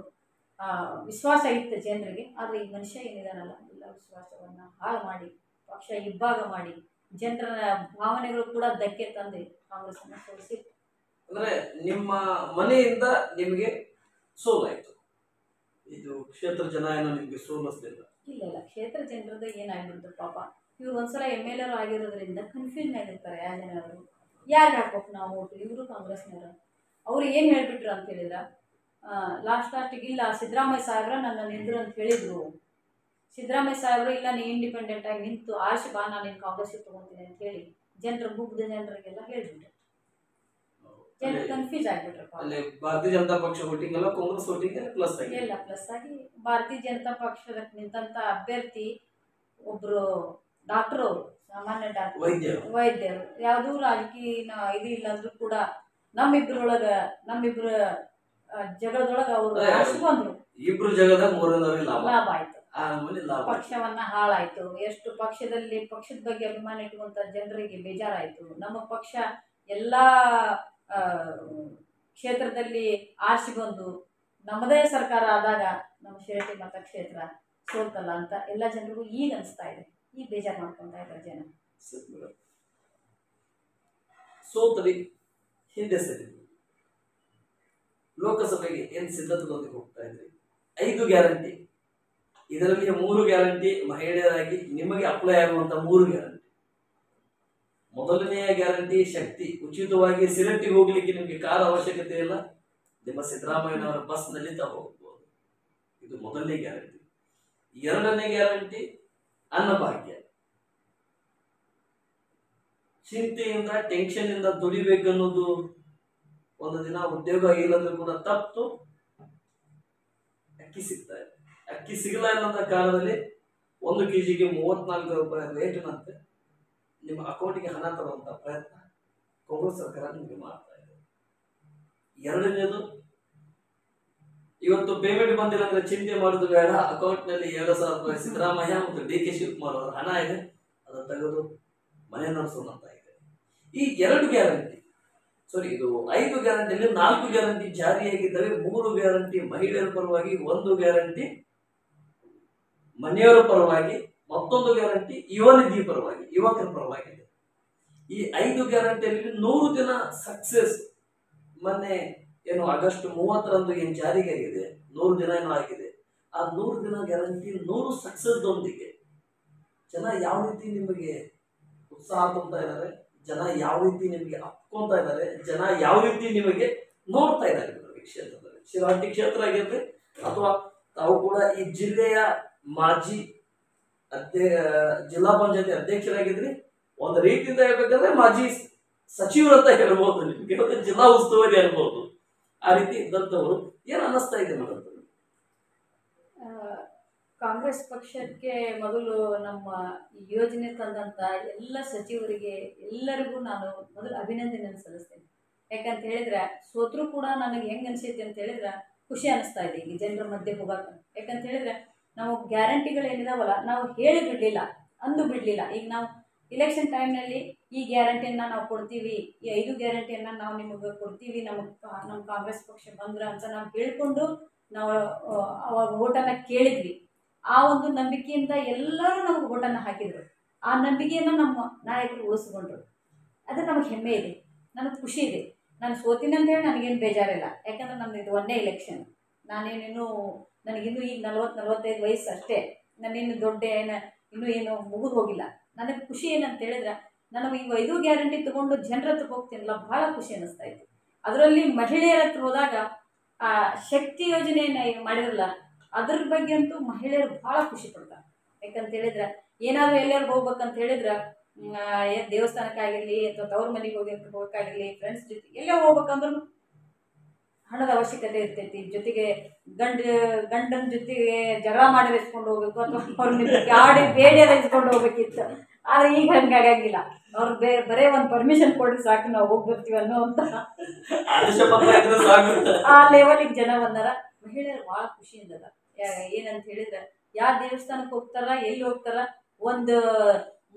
ವಿಶ್ವಾಸ ಇತ್ತು ಜನರಿಗೆ. ಆದರೆ ಈ ಮನುಷ್ಯ ಏನಿದಾನಲ್ಲ, ಎಲ್ಲ ವಿಶ್ವಾಸವನ್ನು ಹಾಳು ಮಾಡಿ, ಪಕ್ಷ ಇಬ್ಬಾಗ ಮಾಡಿ ಜನರ ಭಾವನೆಗಳು ಕೂಡ ಧಕ್ಕೆ ತಂದು ಕಾಂಗ್ರೆಸ್ ಸೋಲಿಸಿ. ಅಂದ್ರೆ ನಿಮ್ಮ ಮನೆಯಿಂದ ನಿಮಗೆ ಸೋಲಾಯ್ತು. ಕ್ಷೇತ್ರ ಜನ ಏನೋ ನಿಮಗೆ ಸೋಲಿಸ್ಲಿಲ್ಲ. ಇಲ್ಲ ಇಲ್ಲ ಕ್ಷೇತ್ರ ಜನರದ್ದು ಏನಾಗ್ಬಿಡ್ತು ಪಾಪ. ಇವ್ರು ಒಂದ್ಸಲ ಎಂ ಎಲ್ ಎರ್ ಆಗಿರೋದ್ರಿಂದ ಕನ್ಫ್ಯೂಷನ್ ಆಗಿರ್ತಾರೆ ಯಾವ ಜನರು ಯಾರಿಗೆ ಹಾಕ್ಬೇಕು ನಾವು ಓಟು? ಇವರು ಕಾಂಗ್ರೆಸ್ನವರು. ಅವ್ರು ಏನು ಹೇಳ್ಬಿಟ್ರು ಅಂತ ಹೇಳಿದ್ರ? ಲಾಸ್ಟ್ ಲಾಸ್ಟಿಗೆ ಇಲ್ಲ, ಸಿದ್ದರಾಮಯ್ಯ ಸಾಹೇಬ್ರ ನನ್ನ ನಿಂದ್ರು ಅಂತ ಹೇಳಿದ್ರು. ಸಿದ್ದರಾಮಯ್ಯ ಸಾಹೇಬ್ರು ಇಲ್ಲ, ನೀ ಇಂಡಿಪೆಂಡೆಂಟ್ ಆಗಿ ನಿಂತು ಆಶಿ ಬಾ, ನಾನು ನಿನ್ನ ಕಾಂಗ್ರೆಸ್ಗೆ ತೊಗೊತೀನಿ ಅಂತ ಹೇಳಿ. ಜನರ ಮುಗ್ಧ ಜನರಿಗೆಲ್ಲ ಹೇಳ್ಬಿಟ್ರು. ಜನ ಕನ್ಫ್ಯೂಸ್ ಅಲ್ಲಿ ಭಾರತೀಯ ಜನತಾ ಪಕ್ಷ ವೋಟಿಂಗ್ ಅಲ್ಲ ಕಾಂಗ್ರೆಸ್ ವೋಟಿಂಗ್ ಪ್ಲಸ್ ಆಗಿದೆ ಎಲ್ಲ ಪ್ಲಸ್ ಆಗಿ ಭಾರತೀಯ ಜನತಾ ಪಕ್ಷದ ನಿಂತಂತ ಅಭ್ಯರ್ಥಿ ಒಬ್ರು ಡಾಕ್ಟರ್ ಅವರು ಸಾಮಾನ್ಯ ಡಾಕ್ಟರ್ ವೈದ್ಯರು. ವೈದ್ಯರು. ಯಾವುದೂ ರಾಜಕೀಯ ಇದು ಇಲ್ಲ ಅಂದ್ರೂ ಕೂಡ ನಮ್ಮಿಬ್ರೊಳಗ ನಮ್ಮಿಬ್ರ ಜಗದೊಳಗ ಜಗಳದೊಳಗ ಅವರು ಬಂದ್ರು. ಇಬ್ರು ಜಗದ ಲಾಭ. ಲಾಭ ಆಯ್ತು. ಪಕ್ಷವನ್ನ ಹಾಳಾಯ್ತು. ಎಷ್ಟು ಪಕ್ಷದಲ್ಲಿ ಪಕ್ಷದ ಬಗ್ಗೆ ಅಭಿಮಾನ ಇಟ್ಟುಕೊಂತ ಜನರಿಗೆ ಬೇಜಾರಾಯ್ತು. ನಮ್ಮ ಪಕ್ಷ ಎಲ್ಲಾ ಕ್ಷೇತ್ರದಲ್ಲಿ ಆರಿಸಿ ಬಂದು ನಮ್ಮದೇ ಸರ್ಕಾರ ಆದಾಗ ನಮ್ಮ ಶಿರಟ್ಟಿ ಮತಕ್ಷೇತ್ರ ಸೋಲ್ತಲ್ಲ ಅಂತ ಎಲ್ಲ ಜನರಿಗೂ ಈಗ ಅನಿಸ್ತಾ ಇದೆ. ಈಗ ಬೇಜಾರು ಮಾಡ್ಕೊತಾ ಇದ್ದಾರೆ ಜನ. ಸೋತರಿ ಹಿಂದೆ ಸರಿ. ಲೋಕಸಭೆಗೆ ಏನು ಸಿದ್ಧತೆ ಹೋಗ್ತಾ ಇದ್ರಿ? ಐದು ಗ್ಯಾರಂಟಿ. ಇದರಲ್ಲಿ ಮೂರು ಗ್ಯಾರಂಟಿ, ಮಹಿಳೆಯರಾಗಿ ನಿಮಗೆ ಅಪ್ಲೈ ಆಗುವಂತ ಮೂರು ಗ್ಯಾರಂಟಿ. ಮೊದಲನೆಯ ಗ್ಯಾರಂಟಿ ಶಕ್ತಿ, ಉಚಿತವಾಗಿ ಸಿರಟ್ಟಿಗೆ ಹೋಗ್ಲಿಕ್ಕೆ ನಿಮಗೆ ಕಾರ್ ಅವಶ್ಯಕತೆ ಇಲ್ಲ. ನಿಮ್ಮ ಸಿದ್ದರಾಮಯ್ಯನವರ ಬಸ್ನಲ್ಲಿ ತಾವು ಹೋಗ್ಬೋದು. ಇದು ಮೊದಲನೇ ಗ್ಯಾರಂಟಿ. ಎರಡನೇ ಗ್ಯಾರಂಟಿ, ಅನ್ನಭಾಗ್ಯ. ಚಿಂತೆಯಿಂದ ಟೆನ್ಷನ್ ಇಂದ ದುಡಿಬೇಕನ್ನೋದು ಒಂದು ದಿನ ಉದ್ಯೋಗ ಇಲ್ಲಂದ್ರೂ ಕೂಡ ತಪ್ಪು. ಅಕ್ಕಿ ಸಿಗ್ತಾರೆ ಅಕ್ಕಿ ಸಿಗಲ್ಲ ಅನ್ನೋಂಥ ಕಾಲದಲ್ಲಿ ಒಂದು ಕೆಜಿಗೆ ಮೂವತ್ನಾಲ್ಕು ರೂಪಾಯಿ ರೇಟಿನಂತೆ. ನಿಮ್ಮ ಅಕೌಂಟಿಗೆ ಹಣ ತರುವಂಥ ಪ್ರಯತ್ನ ಕಾಂಗ್ರೆಸ್ ಸರ್ಕಾರ ನಿಮಗೆ ಮಾಡ್ತಾ ಇದೆ. ಎರಡನೇದು, ಇವತ್ತು ಪೇಮೆಂಟ್ ಬಂದಿಲ್ಲ ಅಂದ್ರೆ ಚಿಂತೆ ಮಾಡೋದು ಬೇಡ. ಅಕೌಂಟ್ನಲ್ಲಿ ಎರಡು ಸಾವಿರ ರೂಪಾಯಿ ಸಿದ್ದರಾಮಯ್ಯ ಮತ್ತು ಡಿ ಕೆ ಶಿವಕುಮಾರ್ ಅವರ ಹಣ ಇದೆ. ಅದನ್ನು ತೆಗೆದು ಮನೆ ನಡೆಸೋಣಂತ ಇದೆ. ಈ ಎರಡು ಗ್ಯಾರಂಟಿ ಸಾರಿ ಇದು ಐದು ಗ್ಯಾರಂಟಿಯಲ್ಲಿ ನಾಲ್ಕು ಗ್ಯಾರಂಟಿ ಜಾರಿಯಾಗಿದ್ದರೆ ಮೂರು ಗ್ಯಾರಂಟಿ ಮಹಿಳೆಯರ ಪರವಾಗಿ, ಒಂದು ಗ್ಯಾರಂಟಿ ಮನೆಯವರ ಪರವಾಗಿ ಮತ್ತೊಂದು ಗ್ಯಾರಂಟಿ ಯುವನಿಧಿ ಪರವಾಗಿ, ಯುವಕರ ಪರವಾಗಿದೆ. ಈ ಐದು ಗ್ಯಾರಂಟಿಯಲ್ಲಿ ನೂರು ದಿನ ಸಕ್ಸೆಸ್ ಮೊನ್ನೆ ಏನು ಆಗಸ್ಟ್ ಮೂವತ್ತರಂದು ಏನು ಜಾರಿಗೆ ಆಗಿದೆ? ನೂರು ದಿನ ಏನೋ ಆಗಿದೆ. ಆ ನೂರು ದಿನ ಗ್ಯಾರಂಟಿ, ನೂರು ಸಕ್ಸಸ್ದೊಂದಿಗೆ ಜನ ಯಾವ ರೀತಿ ನಿಮಗೆ ಉತ್ಸಾಹ ತುಂಬ್ತಾ ಇದ್ದಾರೆ? ಜನ ಯಾವ ರೀತಿ ನಿಮಗೆ ಅಪ್ಕೊಂತಾ ಇದ್ದಾರೆ? ಜನ ಯಾವ ರೀತಿ ನಿಮಗೆ ನೋಡ್ತಾ ಇದ್ದಾರೆ ಕ್ಷೇತ್ರದಲ್ಲಿ? ಶಿರಾಟಿ ಕ್ಷೇತ್ರ ಆಗಿರ್ಲಿ ಅಥವಾ ತಾವು ಕೂಡ ಈ ಜಿಲ್ಲೆಯ ಮಾಜಿ ಅಧ್ಯ ಜಿಲ್ಲಾ ಪಂಚಾಯತಿ ಅಧ್ಯಕ್ಷರಾಗಿದ್ರಿ. ಒಂದು ರೀತಿಯಿಂದ ಹೇಳ್ಬೇಕಂದ್ರೆ ಮಾಜಿ ಸಚಿವರು ಅಂತ ಹೇಳ್ಬೋದು ನಿಮ್ಗೆ. ಮತ್ತೆ ಜಿಲ್ಲಾ ಉಸ್ತುವಾರಿ ಅನ್ಬೋದು ಆ ರೀತಿ ಇದ್ದಂಥವ್ರು. ಏನ್ ಅನ್ನಿಸ್ತಾ ಇದೆ ಮೇಡಮ್ ಕಾಂಗ್ರೆಸ್ ಪಕ್ಷಕ್ಕೆ ಮೊದಲು ನಮ್ಮ ಯೋಜನೆ ತಂದಂತ ಎಲ್ಲ ಸಚಿವರಿಗೆ ಎಲ್ಲರಿಗೂ ನಾನು ಮೊದಲು ಅಭಿನಂದನೆ ಸಲ್ಲಿಸ್ತೇನೆ. ಯಾಕಂತ ಹೇಳಿದ್ರೆ, ಸೋತ್ರು ಕೂಡ ನನಗೆ ಹೆಂಗ್ ಅನಿಸೈತೆ ಅಂತ ಹೇಳಿದ್ರೆ, ಖುಷಿ ಅನಿಸ್ತಾ ಇದೆ ಈಗ ಜನರ ಮಧ್ಯೆ ಹೋಗಕ್ಕೆ ಯಾಕಂತ ಹೇಳಿದ್ರೆ ನಾವು ಗ್ಯಾರಂಟಿಗಳು ಏನಿದಾವಲ್ಲ, ನಾವು ಹೇಳಿ ಬಿಡಲಿಲ್ಲ, ಅಂದು ಬಿಡಲಿಲ್ಲ. ಈಗ ನಾವು ಇಲೆಕ್ಷನ್ ಟೈಮ್ನಲ್ಲಿ ಈ ಗ್ಯಾರಂಟಿಯನ್ನು ನಾವು ಕೊಡ್ತೀವಿ, ಈ ಐದು ಗ್ಯಾರಂಟಿಯನ್ನು ನಾವು ನಿಮಗೆ ಕೊಡ್ತೀವಿ ನಮಗೆ ನಮ್ಮ ಕಾಂಗ್ರೆಸ್ ಪಕ್ಷ ಬಂದ್ರೆ ಅಂತ ನಾವು ಹೇಳ್ಕೊಂಡು ನಾವು ಅವಾಗ ಓಟನ್ನು ಕೇಳಿದ್ವಿ. ಆ ಒಂದು ನಂಬಿಕೆಯಿಂದ ಎಲ್ಲರೂ ನಮಗೆ ಓಟನ್ನು ಹಾಕಿದರು. ಆ ನಂಬಿಕೆಯನ್ನು ನಮ್ಮ ನಾಯಕರು ಉಳಿಸ್ಕೊಂಡ್ರು. ಅದು ನಮಗೆ ಹೆಮ್ಮೆ ಇದೆ ನನಗೆ ಖುಷಿ ಇದೆ. ನಾನು ಸೋತೀನಿ ಅಂತ ಹೇಳಿ ನನಗೇನು ಬೇಜಾರಿಲ್ಲ. ಯಾಕಂದ್ರೆ ನಮ್ದು ಇದು ಒಂದೇ ಎಲೆಕ್ಷನ್ ನಾನೇನೇನು ನನಗಿನ್ನೂ ಈಗ ನಲ್ವತ್ತು, ನಲ್ವತ್ತೈದು ವಯಸ್ಸು ಅಷ್ಟೇ. ನಾನೇನು ದೊಡ್ಡ ಏನು, ಇನ್ನೂ ಏನು ಮುಗಿದು ಹೋಗಿಲ್ಲ. ನನಗೆ ಖುಷಿ ಏನಂತ ಹೇಳಿದ್ರೆ ನನಗೆ ಈಗ ಐದು ಗ್ಯಾರಂಟಿ ತೊಗೊಂಡು ಜನರ ಹತ್ರ ಹೋಗ್ತೀನಲ್ಲ, ಭಾಳ ಖುಷಿ ಅನ್ನಿಸ್ತಾ ಇತ್ತು. ಅದರಲ್ಲಿ ಮಹಿಳೆಯರ ಹತ್ರ ಹೋದಾಗ, ಆ ಶಕ್ತಿ ಯೋಜನೆಯನ್ನು ಮಾಡಿರಲ್ಲ ಅದ್ರ ಬಗ್ಗೆ ಅಂತೂ ಮಹಿಳೆಯರು ಭಾಳ ಖುಷಿ ಪಡ್ತಾರೆ. ಯಾಕಂತ ಹೇಳಿದ್ರೆ, ಏನಾದರೂ ಎಲ್ಲರೂ ಹೋಗ್ಬೇಕಂತ ಹೇಳಿದ್ರೆ ದೇವಸ್ಥಾನಕ್ಕಾಗಿರಲಿ ಅಥವಾ ತವ್ರ ಮನೆಗೆ ಹೋಗಿ ಹೋಗೋಕ್ಕಾಗಿರಲಿ ಫ್ರೆಂಡ್ಸ್ ಜೊತೆ ಎಲ್ಲೇ ಹೋಗ್ಬೇಕಂದ್ರೂ ಹಣದ ಅವಶ್ಯಕತೆ ಇರ್ತೈತಿ. ಜೊತೆಗೆ ಗಂಡ ಗಂಡನ ಜೊತೆಗೆ ಜಗಳ ಮಾಡಿ ಇಸ್ಕೊಂಡು ಹೋಗ್ಬೇಕು ಅಥವಾ ಗಾಡಿ ಬೇಡಿ ಅದ ಇಸ್ಕೊಂಡು ಹೋಗ್ಬೇಕಿತ್ತು. ಆದ್ರೆ ಈಗ ಹಂಗೆ ಆಗಂಗಿಲ್ಲ ಅವ್ರು ಬೇ ಬರೇ ಒಂದು ಪರ್ಮಿಷನ್ ಕೊಡಿ ಸಾಕು ನಾವು ಹೋಗ್ಬಿಡ್ತೀವಿ ಅನ್ನೋ ಅಂತ. ಆ ಲೆವೆಲಿಗೆ ಜನ ಬಂದಾರ. ಮಹಿಳೆಯರು ಭಾಳ ಖುಷಿಯಿಂದ ಏನಂತ ಹೇಳಿದ್ರೆ ಯಾವ ದೇವಸ್ಥಾನಕ್ಕೆ ಹೋಗ್ತಾರ ಎಲ್ಲಿ ಹೋಗ್ತಾರ ಒಂದು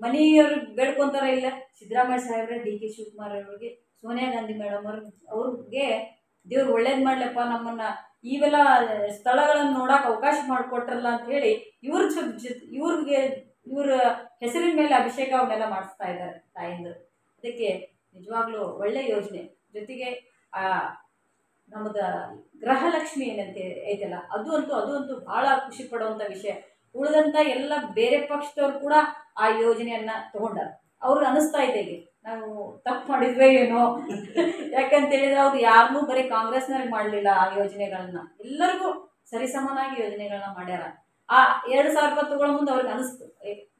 ಮನೆಯವ್ರಿಗೆ ಬೇಡ್ಕೊಂತಾರ ಇಲ್ಲ? ಸಿದ್ದರಾಮಯ್ಯ ಸಾಹೇಬ್ರೆ ಡಿ ಕೆ ಶಿವಕುಮಾರ್ ಅವ್ರಿಗೆ ಸೋನಿಯಾ ಗಾಂಧಿ ಮೇಡಮ್ ಅವ್ರ ಅವ್ರಿಗೆ ದೇವ್ರು ಒಳ್ಳೇದು ಮಾಡ್ಲಪ್ಪ ನಮ್ಮನ್ನ. ಇವೆಲ್ಲ ಸ್ಥಳಗಳನ್ನು ನೋಡೋಕೆ ಅವಕಾಶ ಮಾಡಿಕೊಟ್ರಲ್ಲ ಅಂತ ಹೇಳಿ ಇವ್ರ ಜೊತೆ ಇವ್ರಿಗೆ ಇವ್ರ ಹೆಸರಿನ ಮೇಲೆ ಅಭಿಷೇಕ ಅವನ್ನೆಲ್ಲ ಮಾಡಿಸ್ತಾ ಇದ್ದಾರೆ ತಾಯಿಂದರು. ಅದಕ್ಕೆ ನಿಜವಾಗ್ಲೂ ಒಳ್ಳೆ ಯೋಜನೆ. ಜೊತೆಗೆ, ಆ ಗ್ರಹಲಕ್ಷ್ಮಿ ಏನಂತ ಐತಲ್ಲ, ಅದು ಅಂತೂ ಅದು ಅಂತೂ ಭಾಳ ಖುಷಿ ಪಡುವಂಥ ವಿಷಯ. ಉಳಿದಂಥ ಎಲ್ಲ ಬೇರೆ ಪಕ್ಷದವ್ರು ಕೂಡ ಆ ಯೋಜನೆಯನ್ನ ತಗೊಂಡಾರ. ಅವ್ರಿಗೆ ಅನಿಸ್ತಾ ಇದೆ ನಾವು ತಪ್ಪು ಮಾಡಿದ್ವೇ ಏನೋ? ಯಾಕಂತ ಹೇಳಿದ್ರೆ ಅವ್ರು ಯಾರನ್ನೂ ಬರೀ ಕಾಂಗ್ರೆಸ್ನವ್ರಿಗೆ ಮಾಡಲಿಲ್ಲ ಆ ಯೋಜನೆಗಳನ್ನ. ಎಲ್ಲರಿಗೂ ಸರಿಸಮನಾಗಿ ಯೋಜನೆಗಳನ್ನ ಮಾಡ್ಯಾರ. ಆ ಎರಡು ಸಾವಿರ ರೂಪಾಯಿ ಮುಂದೆ ಅವ್ರಿಗೆ ಅನಿಸ್ತು.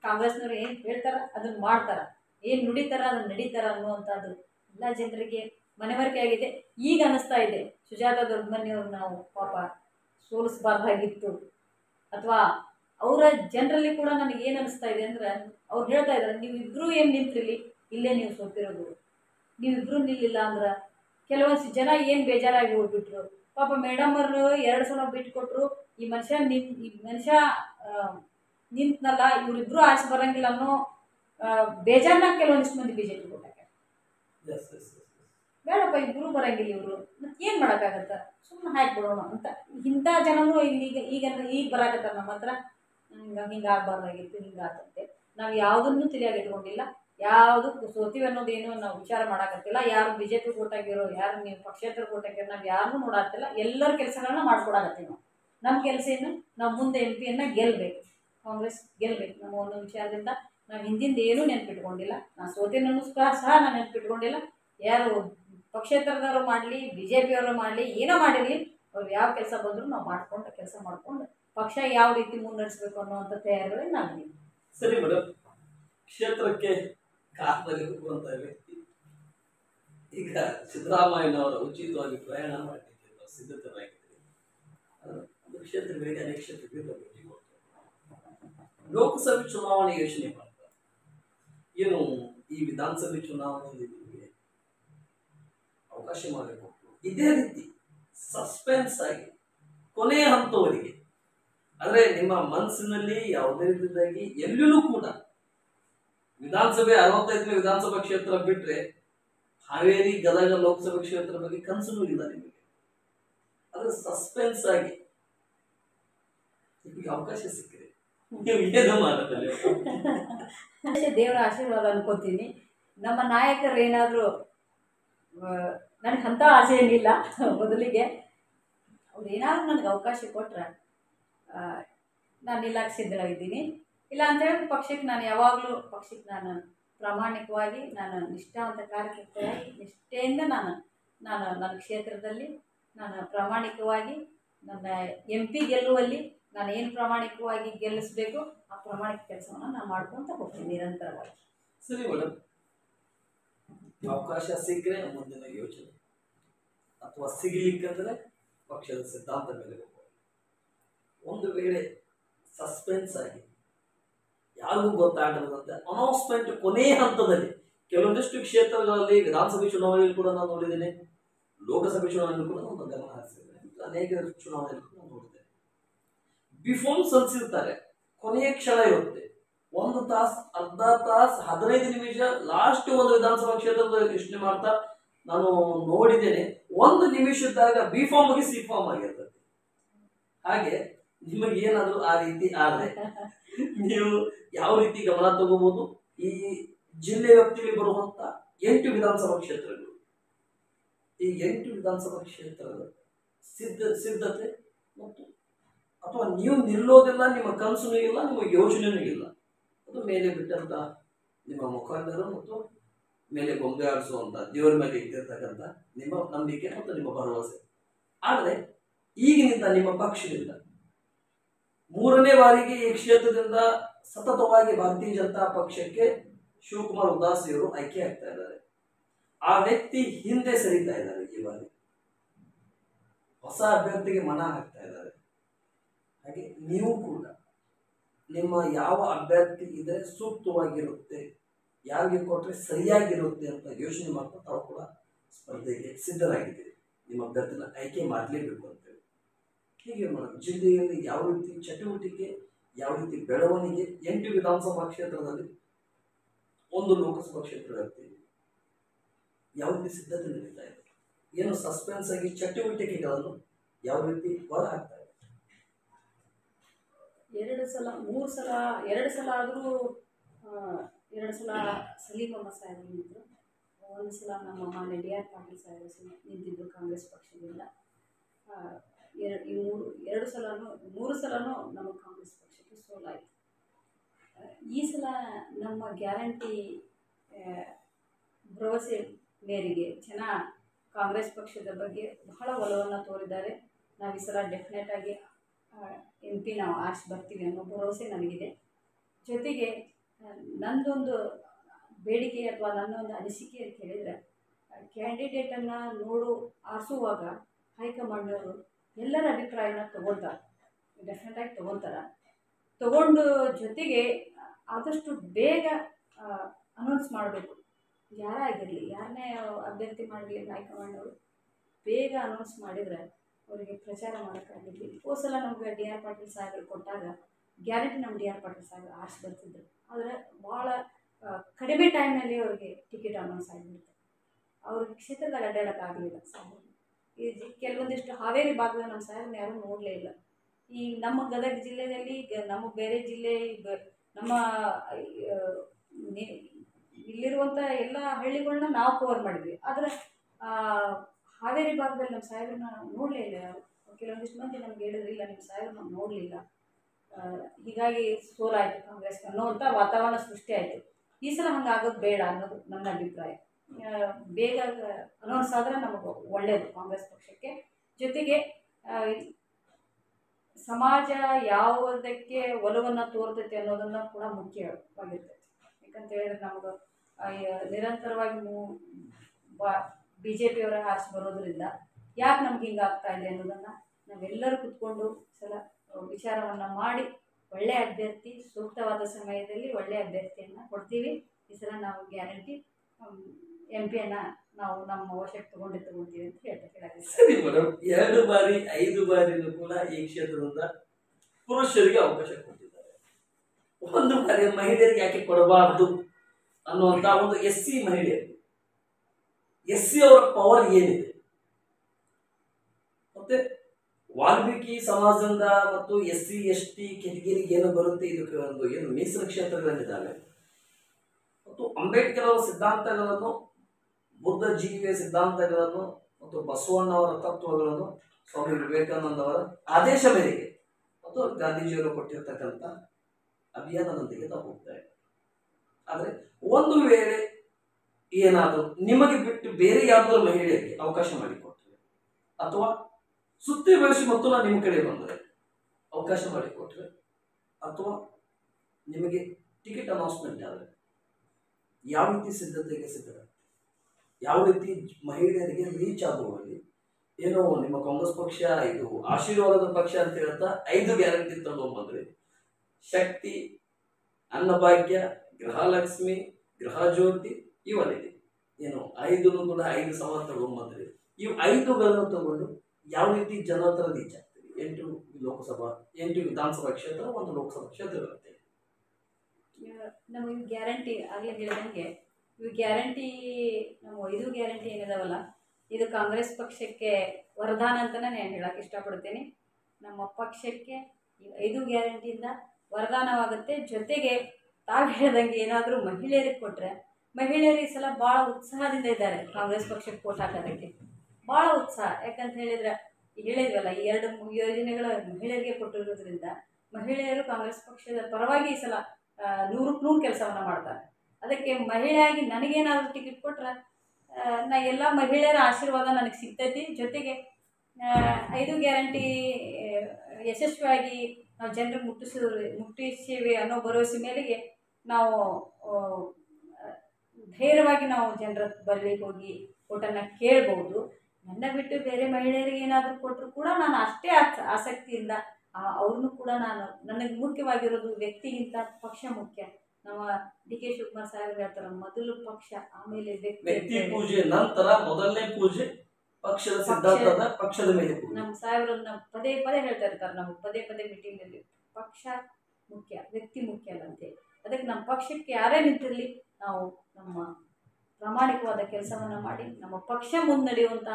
ಕಾಂಗ್ರೆಸ್ನವ್ರು ಏನು ಹೇಳ್ತಾರ? ಅದನ್ನ ಮಾಡ್ತಾರ. ಏನು ನುಡಿತಾರ? ಅದನ್ನ ನಡೀತಾರ ಅನ್ನುವಂಥದ್ದು ಎಲ್ಲ ಜನರಿಗೆ ಮನವರಿಕೆ ಆಗಿದೆ. ಈಗ ಅನಿಸ್ತಾ ಇದೆ. ಸುಜಾತ ದೊಡ್ಡಮನೆಯವ್ರು ನಾವು ಪಾಪ ಸೋಲಿಸಬಾರ್ದಾಗಿತ್ತು. ಅಥವಾ ಅವರ ಜನರಲ್ಲಿ ಕೂಡ ನನಗೆ ಏನು ಅನಿಸ್ತಾ ಇದೆ ಅಂದ್ರೆ ಅವ್ರು ಹೇಳ್ತಾ ಇದ್ದಾರೆ ನೀವು ಇಬ್ರು ಏನು ನಿಂತಿರಲಿ? ಇಲ್ಲೇ ನೀವು ಸೋತಿರೋದು. ನೀವಿಬ್ರು ನಿಲ್ಲಿಲ್ಲ ಅಂದ್ರೆ ಕೆಲವೊಂದು ಜನ ಏನು ಬೇಜಾರಾಗಿ ಹೋಗ್ಬಿಟ್ರು. ಪಾಪ ಮೇಡಮ್ ಅವರು ಎರಡು ಸಲ ಬಿಟ್ಕೊಟ್ರು. ಈ ಮನುಷ್ಯ ನಿನ್ ಈ ಮನುಷ್ಯ ನಿಂತನಲ್ಲ ಇವರಿಬ್ರು ಆಸೆ ಬರಂಗಿಲ್ಲ ಅನ್ನೋ ಬೇಜಾರನ್ನ ಕೆಲವೊಂದಿಷ್ಟು ಮಂದಿ ಬಿ ಜೆ ಪಿ ಎಸ್ ಬೇಡಪ್ಪ ಇಬ್ಬರು ಬರಂಗಿಲ್ಲ ಇವರು. ಮತ್ತೆ ಏನು ಮಾಡೋಕ್ಕಾಗತ್ತೆ? ಸುಮ್ಮನೆ ಹಾಕ್ಬಿಡೋಣ ಅಂತ. ಇಂಥ ಜನನು ಈಗ ಈಗ ಈಗ ಬರಾಕತ್ತಾರ ನಮ್ಮ ಹತ್ರ ಹಿಂಗೆ ಹಿಂಗೆ ಆಗಬಾರ್ದಾಗಿತ್ತು ಹಿಂಗೆ ಆತಂತೆ. ನಾವು ಯಾವುದನ್ನು ತಿಳಿಯಾಗಿ ಇಟ್ಕೊಂಡಿಲ್ಲ ಯಾವುದು ಸೋತೀವಿ ಅನ್ನೋದೇನು ನಾವು ವಿಚಾರ ಮಾಡಕತ್ತಿಲ್ಲ ಯಾರು ಬಿ ಜೆ ಪಿ ಯಾರು ನೀವು ಪಕ್ಷೇತರ ಕೊಟ್ಟಾಗಿರೋ ನಾವು ಯಾರನ್ನೂ ನೋಡಾತಿಲ್ಲ ಎಲ್ಲರ ಕೆಲಸಗಳನ್ನ ಮಾಡ್ಕೊಡಕತ್ತೀವಿ ನಾವು. ನಮ್ಮ ಕೆಲಸ ಏನು? ನಾವು ಮುಂದೆ ಎಂ ಪಿಯನ್ನು ಗೆಲ್ಲಬೇಕು ಕಾಂಗ್ರೆಸ್ ಗೆಲ್ಲಬೇಕು ನಮ್ಮ ಒಂದು ವಿಚಾರದಿಂದ ನಾವು ಹಿಂದಿಂದ ಏನೂ ನೆನ್ಪಿಟ್ಕೊಂಡಿಲ್ಲ. ನಾನು ಸೋತಿನೂ ಸಹ ಸಹ ನಾನು ನೆನ್ಪಿಟ್ಕೊಂಡಿಲ್ಲ. ಯಾರು ಪಕ್ಷೇತರದವರು ಮಾಡಲಿ ಬಿ ಜೆ ಪಿಯವರು ಮಾಡಲಿ, ಏನೋ ಮಾಡಿರಲಿ, ಅವ್ರು ಯಾವ ಕೆಲಸ ಬಂದರೂ ನಾವು ಮಾಡ್ಕೊಂಡು, ಕೆಲಸ ಮಾಡ್ಕೊಂಡು, ಪಕ್ಷ ಯಾವ ರೀತಿ ಮುನ್ನಡೆಸಬೇಕು ಅನ್ನೋವಂಥ ತಯಾರಿಗಳಲ್ಲಿ ನಾವು. ಸರಿ ಮೇಡಮ್ ಕ್ಷೇತ್ರಕ್ಕೆ ಕಾರ್ನಲ್ಲಿ ಹೋಗುವಂಥ ವ್ಯಕ್ತಿ. ಈಗ ಸಿದ್ದರಾಮಯ್ಯನವರ ಉಚಿತವಾಗಿ ಪ್ರಯಾಣ ಮಾಡಲಿಕ್ಕೆ ನಾವು ಸಿದ್ಧತೆಯಾಗಿದ್ದೀವಿ ಅದು ಕ್ಷೇತ್ರಗಳಿಗೆ ಅನೇಕ ಕ್ಷೇತ್ರಗಳಿಗೆ. ಲೋಕಸಭೆ ಚುನಾವಣೆ ಯೋಚನೆ ಮಾಡ್ತಾರೆ ಏನು ಈ ವಿಧಾನಸಭೆ ಚುನಾವಣೆಯಲ್ಲಿ ನಿಮಗೆ ಅವಕಾಶ ಮಾಡಬೇಕು ಇದೇ ರೀತಿ ಸಸ್ಪೆನ್ಸ್ ಆಗಿ ಕೊನೆಯ ಹಂತವರಿಗೆ, ಅಂದ್ರೆ ನಿಮ್ಮ ಮನಸ್ಸಿನಲ್ಲಿ ಯಾವುದೇ ರೀತಿಯಾಗಿ ಎಲ್ಲೆಲ್ಲೂ ಕೂಡ ವಿಧಾನಸಭೆ ಅರವತ್ತೈದನೇ ವಿಧಾನಸಭಾ ಕ್ಷೇತ್ರ ಬಿಟ್ರೆ ಹಾವೇರಿ, ಗದಗ ಲೋಕಸಭಾ ಕ್ಷೇತ್ರ ಬಗ್ಗೆ ಕನಸು ಇಲ್ಲ ನಿಮಗೆ. ಅದು ಸಸ್ಪೆನ್ಸ್ ಆಗಿ ನಿಮಗೆ ಅವಕಾಶ ಸಿಕ್ಕಿದೆ. ನೀವು ಏನು ದೇವರ ಆಶೀರ್ವಾದ ಅನ್ಕೋತೀನಿ. ನಮ್ಮ ನಾಯಕರು ಏನಾದರೂ ನನಗೆ ಅಂಥ ಆಸೆ ಏನಿಲ್ಲ ಮೊದಲಿಗೆ. ಅವ್ರು ಏನಾದರೂ ನನಗೆ ಅವಕಾಶ ಕೊಟ್ಟರೆ ನಾನು ನಿಲ್ಲಕ್ಕೆ ಸಿದ್ಧರಾಗಿದ್ದೀನಿ. ಇಲ್ಲ ಅಂತ ಹೇಳಿ ಪಕ್ಷಕ್ಕೆ ನಾನು ಯಾವಾಗಲೂ ಪಕ್ಷಕ್ಕೆ ನಾನು ಪ್ರಾಮಾಣಿಕವಾಗಿ ನಾನು ನಿಷ್ಠಾವಂತ ಕಾರ್ಯಕರ್ತೆಯಾಗಿ ನಿಷ್ಠೆಯಿಂದ ನಾನು ನಾನು ನನ್ನ ಕ್ಷೇತ್ರದಲ್ಲಿ ನಾನು ಪ್ರಾಮಾಣಿಕವಾಗಿ ನನ್ನ ಎಂ ಪಿ ಗೆಲ್ಲುವಲ್ಲಿ ನಾನು ಏನು ಪ್ರಾಮಾಣಿಕವಾಗಿ ಗೆಲ್ಲಿಸಬೇಕು, ಆ ಪ್ರಾಮಾಣಿಕ ಕೆಲಸವನ್ನು ನಾನು ಮಾಡ್ಕೊತ ಹೋಗ್ತೀನಿ ನಿರಂತರವಾಗಿ. ಸರಿ ಮೇಡಮ್ ಅವಕಾಶ ಸಿಕ್ಕರೆ ಮುಂದಿನ ಯೋಚನೆ. ಅಥವಾ ಸಿಗಲಿಕ್ಕಂದ್ರೆ ಪಕ್ಷದ ಸಿದ್ಧಾಂತ ಮೇಲೆ ಒಂದು ವೇಳೆ ಸಸ್ಪೆನ್ಸ್ ಆಗಿ ಯಾರಿಗೂ ಗೊತ್ತಾಗದಂತೆ ಅನೌನ್ಸ್ಮೆಂಟ್ ಕೊನೆಯ ಹಂತದಲ್ಲಿ ಕೆಲವೊಂದಿಷ್ಟು ಕ್ಷೇತ್ರಗಳಲ್ಲಿ ವಿಧಾನಸಭೆ ಚುನಾವಣೆಯಲ್ಲಿ ಕೂಡ ನಾನು ನೋಡಿದ್ದೇನೆ. ಲೋಕಸಭೆ ಚುನಾವಣೆಯಲ್ಲಿ ಕೂಡ ನಾನು ಗಮನ ಹರಿಸಿದ್ದೇನೆ. ಅನೇಕ ಚುನಾವಣೆಯಲ್ಲಿ ಕೂಡ ನೋಡಿದ್ದೇನೆ. ಬಿಫೋಮ್ ಸಲ್ಲಿಸಿರ್ತಾರೆ, ಕೊನೆಯ ಕ್ಷಣ ಇರುತ್ತೆ. ಒಂದು ತಾಸು, ಅರ್ಧ ತಾಸು, ಹದಿನೈದು ನಿಮಿಷ ಲಾಸ್ಟ್ ಒಂದು ವಿಧಾನಸಭಾ ಕ್ಷೇತ್ರದ ಯೋಚನೆ ಮಾಡ್ತಾ ನಾನು ನೋಡಿದ್ದೇನೆ. ಒಂದು ನಿಮಿಷದಾಗ ಬಿ ಫಾರ್ಮ್ ಆಗಿ ಸಿ ಫಾರ್ಮ್ ಆಗಿರ್ತದೆ. ಹಾಗೆ ನಿಮಗೆ ಏನಾದರೂ ಆ ರೀತಿ ಆದರೆ ನೀವು ಯಾವ ರೀತಿ ಗಮನ ತಗೋಬಹುದು ಈ ಜಿಲ್ಲೆ ವ್ಯಾಪ್ತಿಯಲ್ಲಿ ಬರುವಂತ ಎಂಟು ವಿಧಾನಸಭಾ ಕ್ಷೇತ್ರಗಳು. ಈ ಎಂಟು ವಿಧಾನಸಭಾ ಕ್ಷೇತ್ರದ ಸಿದ್ಧ, ಸಿದ್ಧತೆ ಮತ್ತು ಅಥವಾ ನೀವು ನಿಲ್ಲೋದಿಲ್ಲ, ನಿಮ್ಮ ಕನಸು ಇಲ್ಲ, ನಿಮ್ಮ ಯೋಜನೆಯೂ ಇಲ್ಲ. ಅದು ಮೇಲೆ ಬಿಟ್ಟಂತ ನಿಮ್ಮ ಮುಖಂಡರು ಮತ್ತು ಮೇಲೆ ಗೊಂಬೆ ಆಡಿಸುವಂತ ದೇವರ ಮೇಲೆ ಇಟ್ಟಿರ್ತಕ್ಕಂಥ ನಿಮ್ಮ ನಂಬಿಕೆ ಮತ್ತು ನಿಮ್ಮ ಭರವಸೆ. ಆದರೆ ಈಗಿನಿಂದ ನಿಮ್ಮ ಪಕ್ಷದಿಂದ ಮೂರನೇ ಬಾರಿಗೆ ಈ ಕ್ಷೇತ್ರದಿಂದ ಸತತವಾಗಿ ಭಾರತೀಯ ಜನತಾ ಪಕ್ಷಕ್ಕೆ ಶಿವಕುಮಾರ್ ಉದಾಸಿಯವರು ಆಯ್ಕೆ ಆಗ್ತಾ ಇದ್ದಾರೆ. ಆ ವ್ಯಕ್ತಿ ಹಿಂದೆ ಸರಿತಾ ಇದ್ದಾರೆ ಈ ಬಾರಿ. ಹೊಸ ಅಭ್ಯರ್ಥಿಗೆ ಮನ ಹಾಕ್ತಾ ಇದ್ದಾರೆ. ಹಾಗೆ ನೀವು ಕೂಡ ನಿಮ್ಮ ಯಾವ ಅಭ್ಯರ್ಥಿ ಇದ್ರೆ ಸೂಕ್ತವಾಗಿರುತ್ತೆ, ಯಾರಿಗೆ ಕೊಟ್ಟರೆ ಸರಿಯಾಗಿರುತ್ತೆ ಅಂತ ಯೋಚನೆ ಮಾಡ್ತಾ ಕೂಡ ಸ್ಪರ್ಧೆಗೆ ಸಿದ್ಧರಾಗಿದ್ದೀರಿ. ನಿಮ್ಮ ಅಭ್ಯರ್ಥಿನ ಆಯ್ಕೆ ಮಾಡಲೇಬೇಕು ಅಂತೇಳಿ ಹೀಗೆ ಜಿಲ್ಲೆಯಲ್ಲಿ ಯಾವ ರೀತಿ ಚಟುವಟಿಕೆ, ಯಾವ ರೀತಿ ಬೆಳವಣಿಗೆ, ಎಂಟು ವಿಧಾನಸಭಾ ಕ್ಷೇತ್ರದಲ್ಲಿ, ಒಂದು ಲೋಕಸಭಾ ಕ್ಷೇತ್ರ ವ್ಯಾಪ್ತಿ ಯಾವ ರೀತಿ ಸಿದ್ಧತೆ ನಡೀತಾ ಇದೆ? ಏನು ಸಸ್ಪೆನ್ಸ್ ಆಗಿ ಚಟುವಟಿಕೆಗಳನ್ನು ಯಾವ ರೀತಿ ಹೊರ ಹಾಕ್ತಾ ಇದೆ? ಎರಡು ಸಲ, ಮೂರು ಸಲ, ಎರಡು ಸಲ ಆದರೂ ಎರಡು ಸಲ ಸಲೀಮ ಸಾಹೇಬರು ನಿಂತರು. ಒಂದು ಸಲ ನಮ್ಮ ಡಿ ಆರ್ ಪಾಟೀಲ್ ಸಾಹೇಬರು ಸಹ ನಿಂತಿದ್ದರು ಕಾಂಗ್ರೆಸ್ ಪಕ್ಷದಿಂದ. ಎರಡು ಈ ಮೂರು ಎರಡು ಸಲನೂ ಮೂರು ಸಲನೂ ನಮ್ಮ ಕಾಂಗ್ರೆಸ್ ಪಕ್ಷಕ್ಕೆ ಸೋಲಾಯಿತು. ಈ ಸಲ ನಮ್ಮ ಗ್ಯಾರಂಟಿ ಭರವಸೆ ಮೇರೆಗೆ ಜನ ಕಾಂಗ್ರೆಸ್ ಪಕ್ಷದ ಬಗ್ಗೆ ಬಹಳ ಒಲವನ್ನು ತೋರಿದ್ದಾರೆ. ನಾವು ಈ ಸಲ ಡೆಫಿನೆಟ್ ಆಗಿ ಎಂ ಪಿ ನಾವು ಆರ್ಸ್ ಬರ್ತೀವಿ ಅನ್ನೋ ಭರವಸೆ ನನಗಿದೆ ಜೊತೆಗೆ ನಂದೊಂದು ಬೇಡಿಕೆ ಅಥವಾ ನನ್ನೊಂದು ಅನಿಸಿಕೆ ಅಂತ ಹೇಳಿದರೆ ಕ್ಯಾಂಡಿಡೇಟನ್ನು ನೋಡು ಆರಿಸುವಾಗ ಹೈಕಮಾಂಡ್ನವರು ಎಲ್ಲರ ಅಭಿಪ್ರಾಯನ ತಗೊಳ್ತಾರೆ ಡೆಫಿನೆಟಾಗಿ ತಗೊಳ್ತಾರೆ ತಗೊಂಡು ಜೊತೆಗೆ ಆದಷ್ಟು ಬೇಗ ಅನೌನ್ಸ್ ಮಾಡಬೇಕು. ಯಾರೇ ಆಗಿರಲಿ, ಯಾರನ್ನೇ ಅಭ್ಯರ್ಥಿ ಮಾಡಲಿ ಹೈಕಮಾಂಡ್ನವರು ಬೇಗ ಅನೌನ್ಸ್ ಮಾಡಿದರೆ ಅವರಿಗೆ ಪ್ರಚಾರ ಮಾಡೋಕ್ಕಾಗಿರಲಿ ಹೋದ ಸಲ ನಮ್ಗೆ ಡಿ ಆರ್ ಪಾಟೀಲ್ ಸಾಹೇಬರು ಕೊಟ್ಟಾಗ, ಗ್ಯಾರಂಟಿ ನಮ್ಮ ಡಿ ಆರ್ ಪಾಟೀಲ್ ಸಾಹೇಬರು ಆರ್ಸಿ ಬರ್ತಿದ್ರು. ಆದರೆ ಭಾಳ ಕಡಿಮೆ ಟೈಮ್ನಲ್ಲಿ ಅವರಿಗೆ ಟಿಕೆಟ್ ಅನೌನ್ಸ್ ಆಗಿಬಿಡ್ತು ಅವ್ರಿಗೆ ಕ್ಷೇತ್ರದಲ್ಲಿ ಅಡ್ಡಾಡೋಕ್ಕಾಗಲಿಲ್ಲ ಸಾಹೇಬರು ಈ ಕೆಲವೊಂದಿಷ್ಟು ಹಾವೇರಿ ಭಾಗದ ನಮ್ಮ ಸಾಹೇಬ್ರನ್ನ ಯಾರೂ ನೋಡಲೇ ಇಲ್ಲ. ಈ ನಮ್ಮ ಗದಗ ಜಿಲ್ಲೆಯಲ್ಲಿ ನಮ್ಮ ಬೇರೆ ಜಿಲ್ಲೆ ನಮ್ಮ ಇಲ್ಲಿರುವಂಥ ಎಲ್ಲ ಹಳ್ಳಿಗಳನ್ನ ನಾವು ಕವರ್ ಮಾಡಿದ್ವಿ. ಆದರೆ ಹಾವೇರಿ ಭಾಗದಲ್ಲಿ ನಮ್ಮ ಸಾಹೇಬ್ರನ್ನ ನೋಡಲೇ ಇಲ್ಲ ಯಾರು. ಕೆಲವೊಂದಿಷ್ಟು ಮಂದಿ ನಮ್ಗೆ ಹೇಳಿದ್ರಿಲ್ಲ ನಿಮ್ಮ ಸಾಹೇಬ್ರು ನಾವು ನೋಡಲಿಲ್ಲ ಹೀಗಾಗಿ ಸೋಲಾಯಿತು ಕಾಂಗ್ರೆಸ್ ಅನ್ನೋವಂಥ ವಾತಾವರಣ ಸೃಷ್ಟಿ ಆಯಿತು. ಈ ಸಲ ಹಂಗಾಗೋದು ಬೇಡ ಅನ್ನೋದು ನನ್ನ ಅಭಿಪ್ರಾಯ. ಬೇಗ ಅನೌನ್ಸ್ ಆದರೆ ನಮಗೆ ಒಳ್ಳೆಯದು ಕಾಂಗ್ರೆಸ್ ಪಕ್ಷಕ್ಕೆ. ಜೊತೆಗೆ ಸಮಾಜ ಯಾವುದಕ್ಕೆ ಒಲವನ್ನು ತೋರ್ತೈತೆ ಅನ್ನೋದನ್ನು ಕೂಡ ಮುಖ್ಯವಾಗಿರ್ತೈತೆ. ಯಾಕಂತ ಹೇಳಿದ್ರೆ ನಮ್ಗೆ ನಿರಂತರವಾಗಿ ಮೂ, ಬಿ ಜೆ ಪಿಯವರ ಹಾರಿಸಿ ಬರೋದ್ರಿಂದ ಯಾಕೆ ನಮ್ಗೆ ಹಿಂಗಾಗ್ತಾ ಇದೆ ಅನ್ನೋದನ್ನು ನಾವೆಲ್ಲರೂ ಕುತ್ಕೊಂಡು ಸಲ ವಿಚಾರವನ್ನು ಮಾಡಿ ಒಳ್ಳೆಯ ಅಭ್ಯರ್ಥಿ, ಸೂಕ್ತವಾದ ಸಮಯದಲ್ಲಿ ಒಳ್ಳೆಯ ಅಭ್ಯರ್ಥಿಯನ್ನು ಕೊಡ್ತೀವಿ. ಈ ಸಲ ನಾವು ಗ್ಯಾರಂಟಿ ಎಂ ನಾವು ನಮ್ಮ ವಶಕ್ಕೆ ತಗೊಂಡು ತಗೊಳ್ತೀವಿ ಅಂತ ಹೇಳ್ತಾರೆ ಸರಿ ಮೇಡಮ್ ಎರಡು ಬಾರಿ, ಐದು ಬಾರಿನೂ ಕೂಡ ಈ ಕ್ಷೇತ್ರದಿಂದ ಪುರುಷರಿಗೆ ಅವಕಾಶ ಕೊಟ್ಟಿದ್ದಾರೆ. ಒಂದು ಬಾರಿ ಮಹಿಳೆಯರಿಗೆ ಯಾಕೆ ಕೊಡಬಾರ್ದು ಅನ್ನುವಂತ ಒಂದು ಎಸ್ ಸಿ ಮಹಿಳೆಯರು. ಎಸ್ ಸಿ ಅವರ ಪವರ್ ಏನಿದೆ? ಮತ್ತೆ ವಾಲ್ಮೀಕಿ ಸಮಾಜದಿಂದ ಮತ್ತು ಎಸ್ ಸಿ, ಎಸ್ ಟಿ ಕೆಟಗಿರಿಗೆ ಏನು ಬರುತ್ತೆ? ಇದಕ್ಕೆ ಒಂದು ಏನು ಮೀಸಲು ಕ್ಷೇತ್ರಗಳಿದ್ದಾವೆ ಮತ್ತು ಅಂಬೇಡ್ಕರ್ ಅವರ ಸಿದ್ಧಾಂತಗಳನ್ನು ಬುದ್ಧ ಜೀವಿಯ ಸಿದ್ಧಾಂತಗಳನ್ನು ಮತ್ತು ಬಸವಣ್ಣವರ ತತ್ವಗಳನ್ನು ಸ್ವಾಮಿ ವಿವೇಕಾನಂದವರ ಆದೇಶ ಮೇರೆಗೆ ಮತ್ತು ಗಾಂಧೀಜಿಯವರು ಕೊಟ್ಟಿರ್ತಕ್ಕಂಥ ಅಭಿಯಾನದೊಂದಿಗೆ ನಾವು ಹೋಗ್ತಾ ಆದರೆ ಒಂದು ವೇಳೆ ಏನಾದರೂ ನಿಮಗೆ ಬಿಟ್ಟು ಬೇರೆ ಯಾವ್ದಾದ್ರು ಮಹಿಳೆಯರಿಗೆ ಅವಕಾಶ ಮಾಡಿಕೊಟ್ರೆ ಅಥವಾ ಸುತ್ತಿ ಬಯಸಿ ಮತ್ತು ನಿಮ್ಮ ಕಡೆ ಬಂದರೆ ಅವಕಾಶ ಮಾಡಿಕೊಟ್ರೆ ಅಥವಾ ನಿಮಗೆ ಟಿಕೆಟ್ ಅನೌನ್ಸ್ಮೆಂಟ್ ಆದರೆ ಯಾವ ರೀತಿ ಸಿದ್ಧತೆಗೆ ಸಿದ್ಧತೆ ಯಾವ ರೀತಿ ಮಹಿಳೆಯರಿಗೆ ರೀಚ್ ಆಗುವಲ್ಲಿ? ಏನೋ ನಿಮ್ಮ ಕಾಂಗ್ರೆಸ್ ಪಕ್ಷ ಇದು ಆಶೀರ್ವಾದದ ಪಕ್ಷ ಅಂತ ಹೇಳ್ತಾ ಐದು ಗ್ಯಾರಂಟಿ ತಗೊಂಡ್ಬಂದ್ರಿ. ಶಕ್ತಿ, ಅನ್ನಭಾಗ್ಯ, ಗೃಹಲಕ್ಷ್ಮಿ, ಗೃಹಜ್ಯೋತಿ ಇವನಿದೆ ಏನು ಐದು ಕೂಡ ಐದು ಸವಾಲು ತಗೊಂಡ್ಬಂದ್ರಿ. ಇವು ಐದುಗಳನ್ನು ತಗೊಂಡು ಯಾವ ರೀತಿ ಜನ ಹತ್ರ ರೀಚ್ ಆಗ್ತೀರಿ ಎಂಟು ಲೋಕಸಭಾ, ಎಂಟು ವಿಧಾನಸಭಾ ಕ್ಷೇತ್ರ, ಒಂದು ಲೋಕಸಭಾ ಕ್ಷೇತ್ರ ಇರುತ್ತೆ ನಮಗೆ ಗ್ಯಾರಂಟಿ ಆಗಲೇ ಹೇಳಿದಂಗೆ ಇವು ಗ್ಯಾರಂಟಿ ನಮ್ಮ ಐದು ಗ್ಯಾರಂಟಿ ಏನಿದಾವಲ್ಲ, ಇದು ಕಾಂಗ್ರೆಸ್ ಪಕ್ಷಕ್ಕೆ ವರದಾನ ಅಂತಲೇ ನಾನು ಹೇಳಕ್ಕೆ ಇಷ್ಟಪಡ್ತೀನಿ. ನಮ್ಮ ಪಕ್ಷಕ್ಕೆ ಈ ಐದು ಗ್ಯಾರಂಟಿಯಿಂದ ವರದಾನವಾಗುತ್ತೆ. ಜೊತೆಗೆ ತಾವು ಹೇಳ್ದಂಗೆ ಏನಾದರೂ ಮಹಿಳೆಯರಿಗೆ ಕೊಟ್ಟರೆ ಮಹಿಳೆಯರು ಈ ಸಲ ಭಾಳ ಉತ್ಸಾಹದಿಂದ ಇದ್ದಾರೆ ಕಾಂಗ್ರೆಸ್ ಪಕ್ಷಕ್ಕೆ ಓಟ್ ಹಾಕೋದಕ್ಕೆ. ಭಾಳ ಉತ್ಸಾಹ. ಯಾಕಂತ ಹೇಳಿದ್ರೆ, ಹೇಳಿದ್ವಲ್ಲ, ಈ ಎರಡು ಯೋಜನೆಗಳು ಮಹಿಳೆಯರಿಗೆ ಕೊಟ್ಟಿರೋದ್ರಿಂದ ಮಹಿಳೆಯರು ಕಾಂಗ್ರೆಸ್ ಪಕ್ಷದ ಪರವಾಗಿ ಈ ಸಲ ನೂರಕ್ಕೆ ನೂರು ಕೆಲಸವನ್ನು ಮಾಡ್ತಾರೆ. ಅದಕ್ಕೆ ಮಹಿಳೆಯಾಗಿ ನನಗೇನಾದರೂ ಟಿಕೆಟ್ ಕೊಟ್ರೆ ನಾ ಎಲ್ಲ ಮಹಿಳೆಯರ ಆಶೀರ್ವಾದ ನನಗೆ ಸಿಗ್ತೈತಿ. ಜೊತೆಗೆ ಐದು ಗ್ಯಾರಂಟಿ ಯಶಸ್ವಿಯಾಗಿ ನಾವು ಜನರಿಗೆ ಮುಟ್ಟಿಸಿ ಮುಟ್ಟಿಸಿವಿ ಅನ್ನೋ ಭರವಸೆ ಮೇಲೆಗೆ ನಾವು ಧೈರ್ಯವಾಗಿ ನಾವು ಜನರ ಬರಲಿ ಹೋಗಿ ಓಟನ್ನು ಕೇಳ್ಬೋದು. ನನ್ನ ಬಿಟ್ಟು ಬೇರೆ ಮಹಿಳೆಯರಿಗೆ ಏನಾದರೂ ಕೊಟ್ಟರು ಕೂಡ ನಾನು ಅಷ್ಟೇ ಆಸ, ಆಸಕ್ತಿಯಿಂದ ಅವ್ರನ್ನೂ ಕೂಡ ನಾನು, ನನಗೆ ಮುಖ್ಯವಾಗಿರೋದು ವ್ಯಕ್ತಿಗಿಂತ ಪಕ್ಷ ಮುಖ್ಯ. ನಮ್ಮ ಡಿ ಕೆ ಶಿವಕುಮಾರ್ ಸಾಹೇಬ್ ಹೇಳ್ತಾರೆ ಮೊದಲು ಪಕ್ಷ ಆಮೇಲೆ ವ್ಯಕ್ತಿ ಪೂಜೆ ನಂತರ ಮೊದಲನೇ ಪೂಜೆ ಪಕ್ಷದ ಸಿದ್ಧಾಂತದ ಪಕ್ಷದ ಮೇಲೆ ನಮ್ಮ ಸಾಹೇಬ್ರ ಪದೇ ಪದೇ ಹೇಳ್ತಾ ಇರ್ತಾರೆ ನಾವು ಪದೇ ಪದೇ ಮೀಟಿಂಗಲ್ಲಿ ಪಕ್ಷ ಮುಖ್ಯ ವ್ಯಕ್ತಿ ಮುಖ್ಯ ಅಲ್ಲ ಅಂತೇಳಿ ಅದಕ್ಕೆ ನಮ್ಮ ಪಕ್ಷಕ್ಕೆ ಯಾರೇ ನಿಂತಿರಲಿ ನಾವು ನಮ್ಮ ಪ್ರಾಮಾಣಿಕವಾದ ಕೆಲಸವನ್ನು ಮಾಡಿ ನಮ್ಮ ಪಕ್ಷ ಮುನ್ನಡೆಯುವಂಥ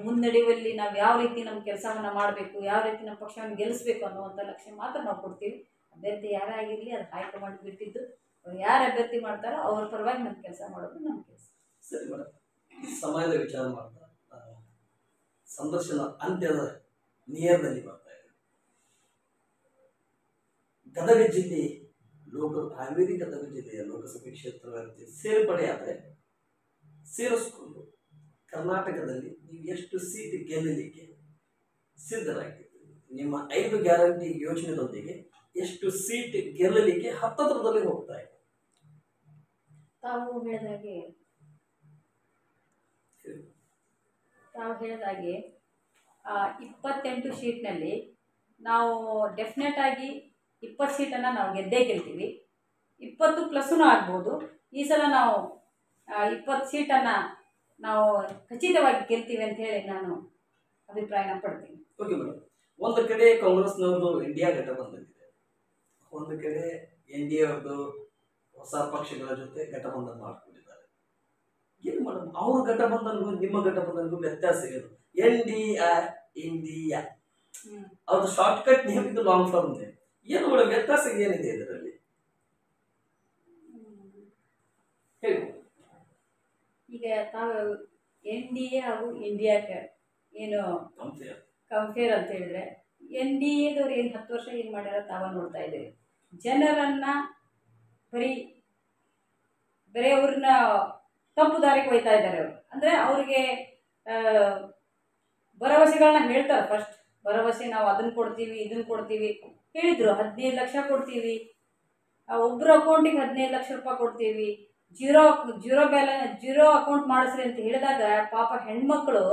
ಮುನ್ನಡೆಯುವಲ್ಲಿ ನಾವು ಯಾವ ರೀತಿ ನಮ್ಮ ಕೆಲಸವನ್ನು ಮಾಡಬೇಕು ಯಾವ ರೀತಿ ನಮ್ಮ ಪಕ್ಷವನ್ನು ಗೆಲ್ಲಿಸ್ಬೇಕು ಅನ್ನುವಂಥ ಲಕ್ಷ್ಯ ಮಾತ್ರ ನಾವು ಕೊಡ್ತೀವಿ. ಅಭ್ಯರ್ಥಿ ಯಾರೇ ಆಗಿರಲಿ ಅದು ಆಯ್ಕೆ ಮಾಡಿಬಿಟ್ಟಿದ್ದು ಯಾರು ಅಭ್ಯರ್ಥಿ ಮಾಡ್ತಾರೋ ಅವ್ರ ಪರವಾಗಿ ನಮ್ಮ ಕೆಲಸ ಮಾಡೋದು ನಮ್ಮ ಕೆಲಸ. ಸರಿ ಮೇಡಮ್ ಸಮಯದ ವಿಚಾರ ಮಾಡ್ತಾ ಸಂದರ್ಶನ ಅಂತ್ಯದ ನಿಯರ್ನಲ್ಲಿ ಬರ್ತಾ ಇದೆ ಗದಗ ಜಿಲ್ಲೆ, ಲೋಕ, ಹಾವೇರಿ ಗದಗ ಜಿಲ್ಲೆಯ ಲೋಕಸಭೆ ಕ್ಷೇತ್ರ ವ್ಯಾಪ್ತಿ ಸೇರ್ಪಡೆಯಾದರೆ ಸೇರಿಸ್ಕೊಂಡು ಕರ್ನಾಟಕದಲ್ಲಿ ನೀವು ಎಷ್ಟು ಸೀಟ್ ಗೆಲ್ಲಲಿಕ್ಕೆ ಸಿದ್ಧರಾಗಿದ್ದೀರಿ? ನಿಮ್ಮ ಐದು ಗ್ಯಾರಂಟಿ ಯೋಜನೆದೊಂದಿಗೆ ಎಷ್ಟು ಸೀಟ್ ಗೆಲ್ಲಲಿಕ್ಕೆ ಹತ್ತತ್ರದಲ್ಲಿ ಹೋಗ್ತಾ ಇದೆ. ತಾವು ಹೇಳಿದಾಗೆ ತಾವು ಹೇಳಿದಾಗೆ ಇಪ್ಪತ್ತೆಂಟು ಸೀಟ್ನಲ್ಲಿ ನಾವು ಡೆಫಿನೆಟ್ ಆಗಿ ಇಪ್ಪತ್ತು ಸೀಟನ್ನು ನಾವು ಗೆದ್ದೇ ಗೆಲ್ತೀವಿ. ಇಪ್ಪತ್ತು ಪ್ಲಸ್ಸೂ ಆಗ್ಬೋದು. ಈ ಸಲ ನಾವು ಇಪ್ಪತ್ತು ಸೀಟನ್ನು ನಾವು ಖಚಿತವಾಗಿ ಗೆಲ್ತೀವಿ ಅಂತ ಹೇಳಿ ನಾನು ಅಭಿಪ್ರಾಯನ ಪಡ್ತೀನಿ. ಓಕೆ ಮೇಡಮ್ ಒಂದು ಕಡೆ ಕಾಂಗ್ರೆಸ್ನವರು ಇಂಡಿಯಾ ಘಟ ಇದೆ ಒಂದು ಕಡೆ ಎನ್ ಡಿ ಅವ್ರದ್ದು ಹೊಸ ಪಕ್ಷಗಳ ಜೊತೆ ಘಟಬಂಧನ ಮಾಡ್ಕೊಂಡಿದ್ದಾರೆ. ಏನು ಮೇಡಮ್ ಅವ್ರ ಘಟಬಂಧನಗೂ ನಿಮ್ಮ ಘಟಬಂಧನಗೂ ವ್ಯತ್ಯಾಸ ಏನು? ಎನ್ ಡಿ ಆರ್ ಇಂಡಿಯಾ ಅವ್ರದ್ದು ಶಾರ್ಟ್ ಕಟ್ ನೇಮ್ ಇದು ಲಾಂಗ್ ಫಾರ್ಮ್ ನೇಮ್ ಏನು ಮೇಡಮ್ ವ್ಯತ್ಯಾಸ ಏನಿದೆ ಇದರಲ್ಲಿ? ಹೇಳಿ. ಈಗ ತಾವು ಎನ್ ಡಿ ಎ ಹಾಗೂ ಇಂಡಿಯಾಕ್ಕೆ ಏನು ಕಂಪೇರ್ ಕಂಪೇರ್ ಅಂತ ಹೇಳಿದ್ರೆ ಎನ್ ಡಿ ಎದವ್ರು ಏನು ಹತ್ತು ವರ್ಷ ಏನು ಮಾಡ್ಯಾರ ತಾವ ನೋಡ್ತಾ ಇದ್ದೀವಿ. ಜನರನ್ನು ಬರೀ ಬರೀ ಅವ್ರನ್ನ ತಪ್ಪು ದಾರಿಗೆ ಒಯ್ತಾ ಇದ್ದಾರೆ ಅವರು. ಅಂದರೆ ಅವ್ರಿಗೆ ಭರವಸೆಗಳನ್ನ ಹೇಳ್ತಾರೆ ಫಸ್ಟ್ ಭರವಸೆ, ನಾವು ಅದನ್ನು ಕೊಡ್ತೀವಿ ಇದನ್ನು ಕೊಡ್ತೀವಿ. ಹೇಳಿದರು, ಹದಿನೈದು ಲಕ್ಷ ಕೊಡ್ತೀವಿ. ಒಬ್ಬರ ಅಕೌಂಟಿಗೆ ಹದಿನೈದು ಲಕ್ಷ ರೂಪಾಯಿ ಕೊಡ್ತೀವಿ. Zero zero balance, zero account ಮಾಡಿಸ್ರಿ ಅಂತ ಹೇಳಿದಾಗ ಪಾಪ ಹೆಣ್ಮಕ್ಳು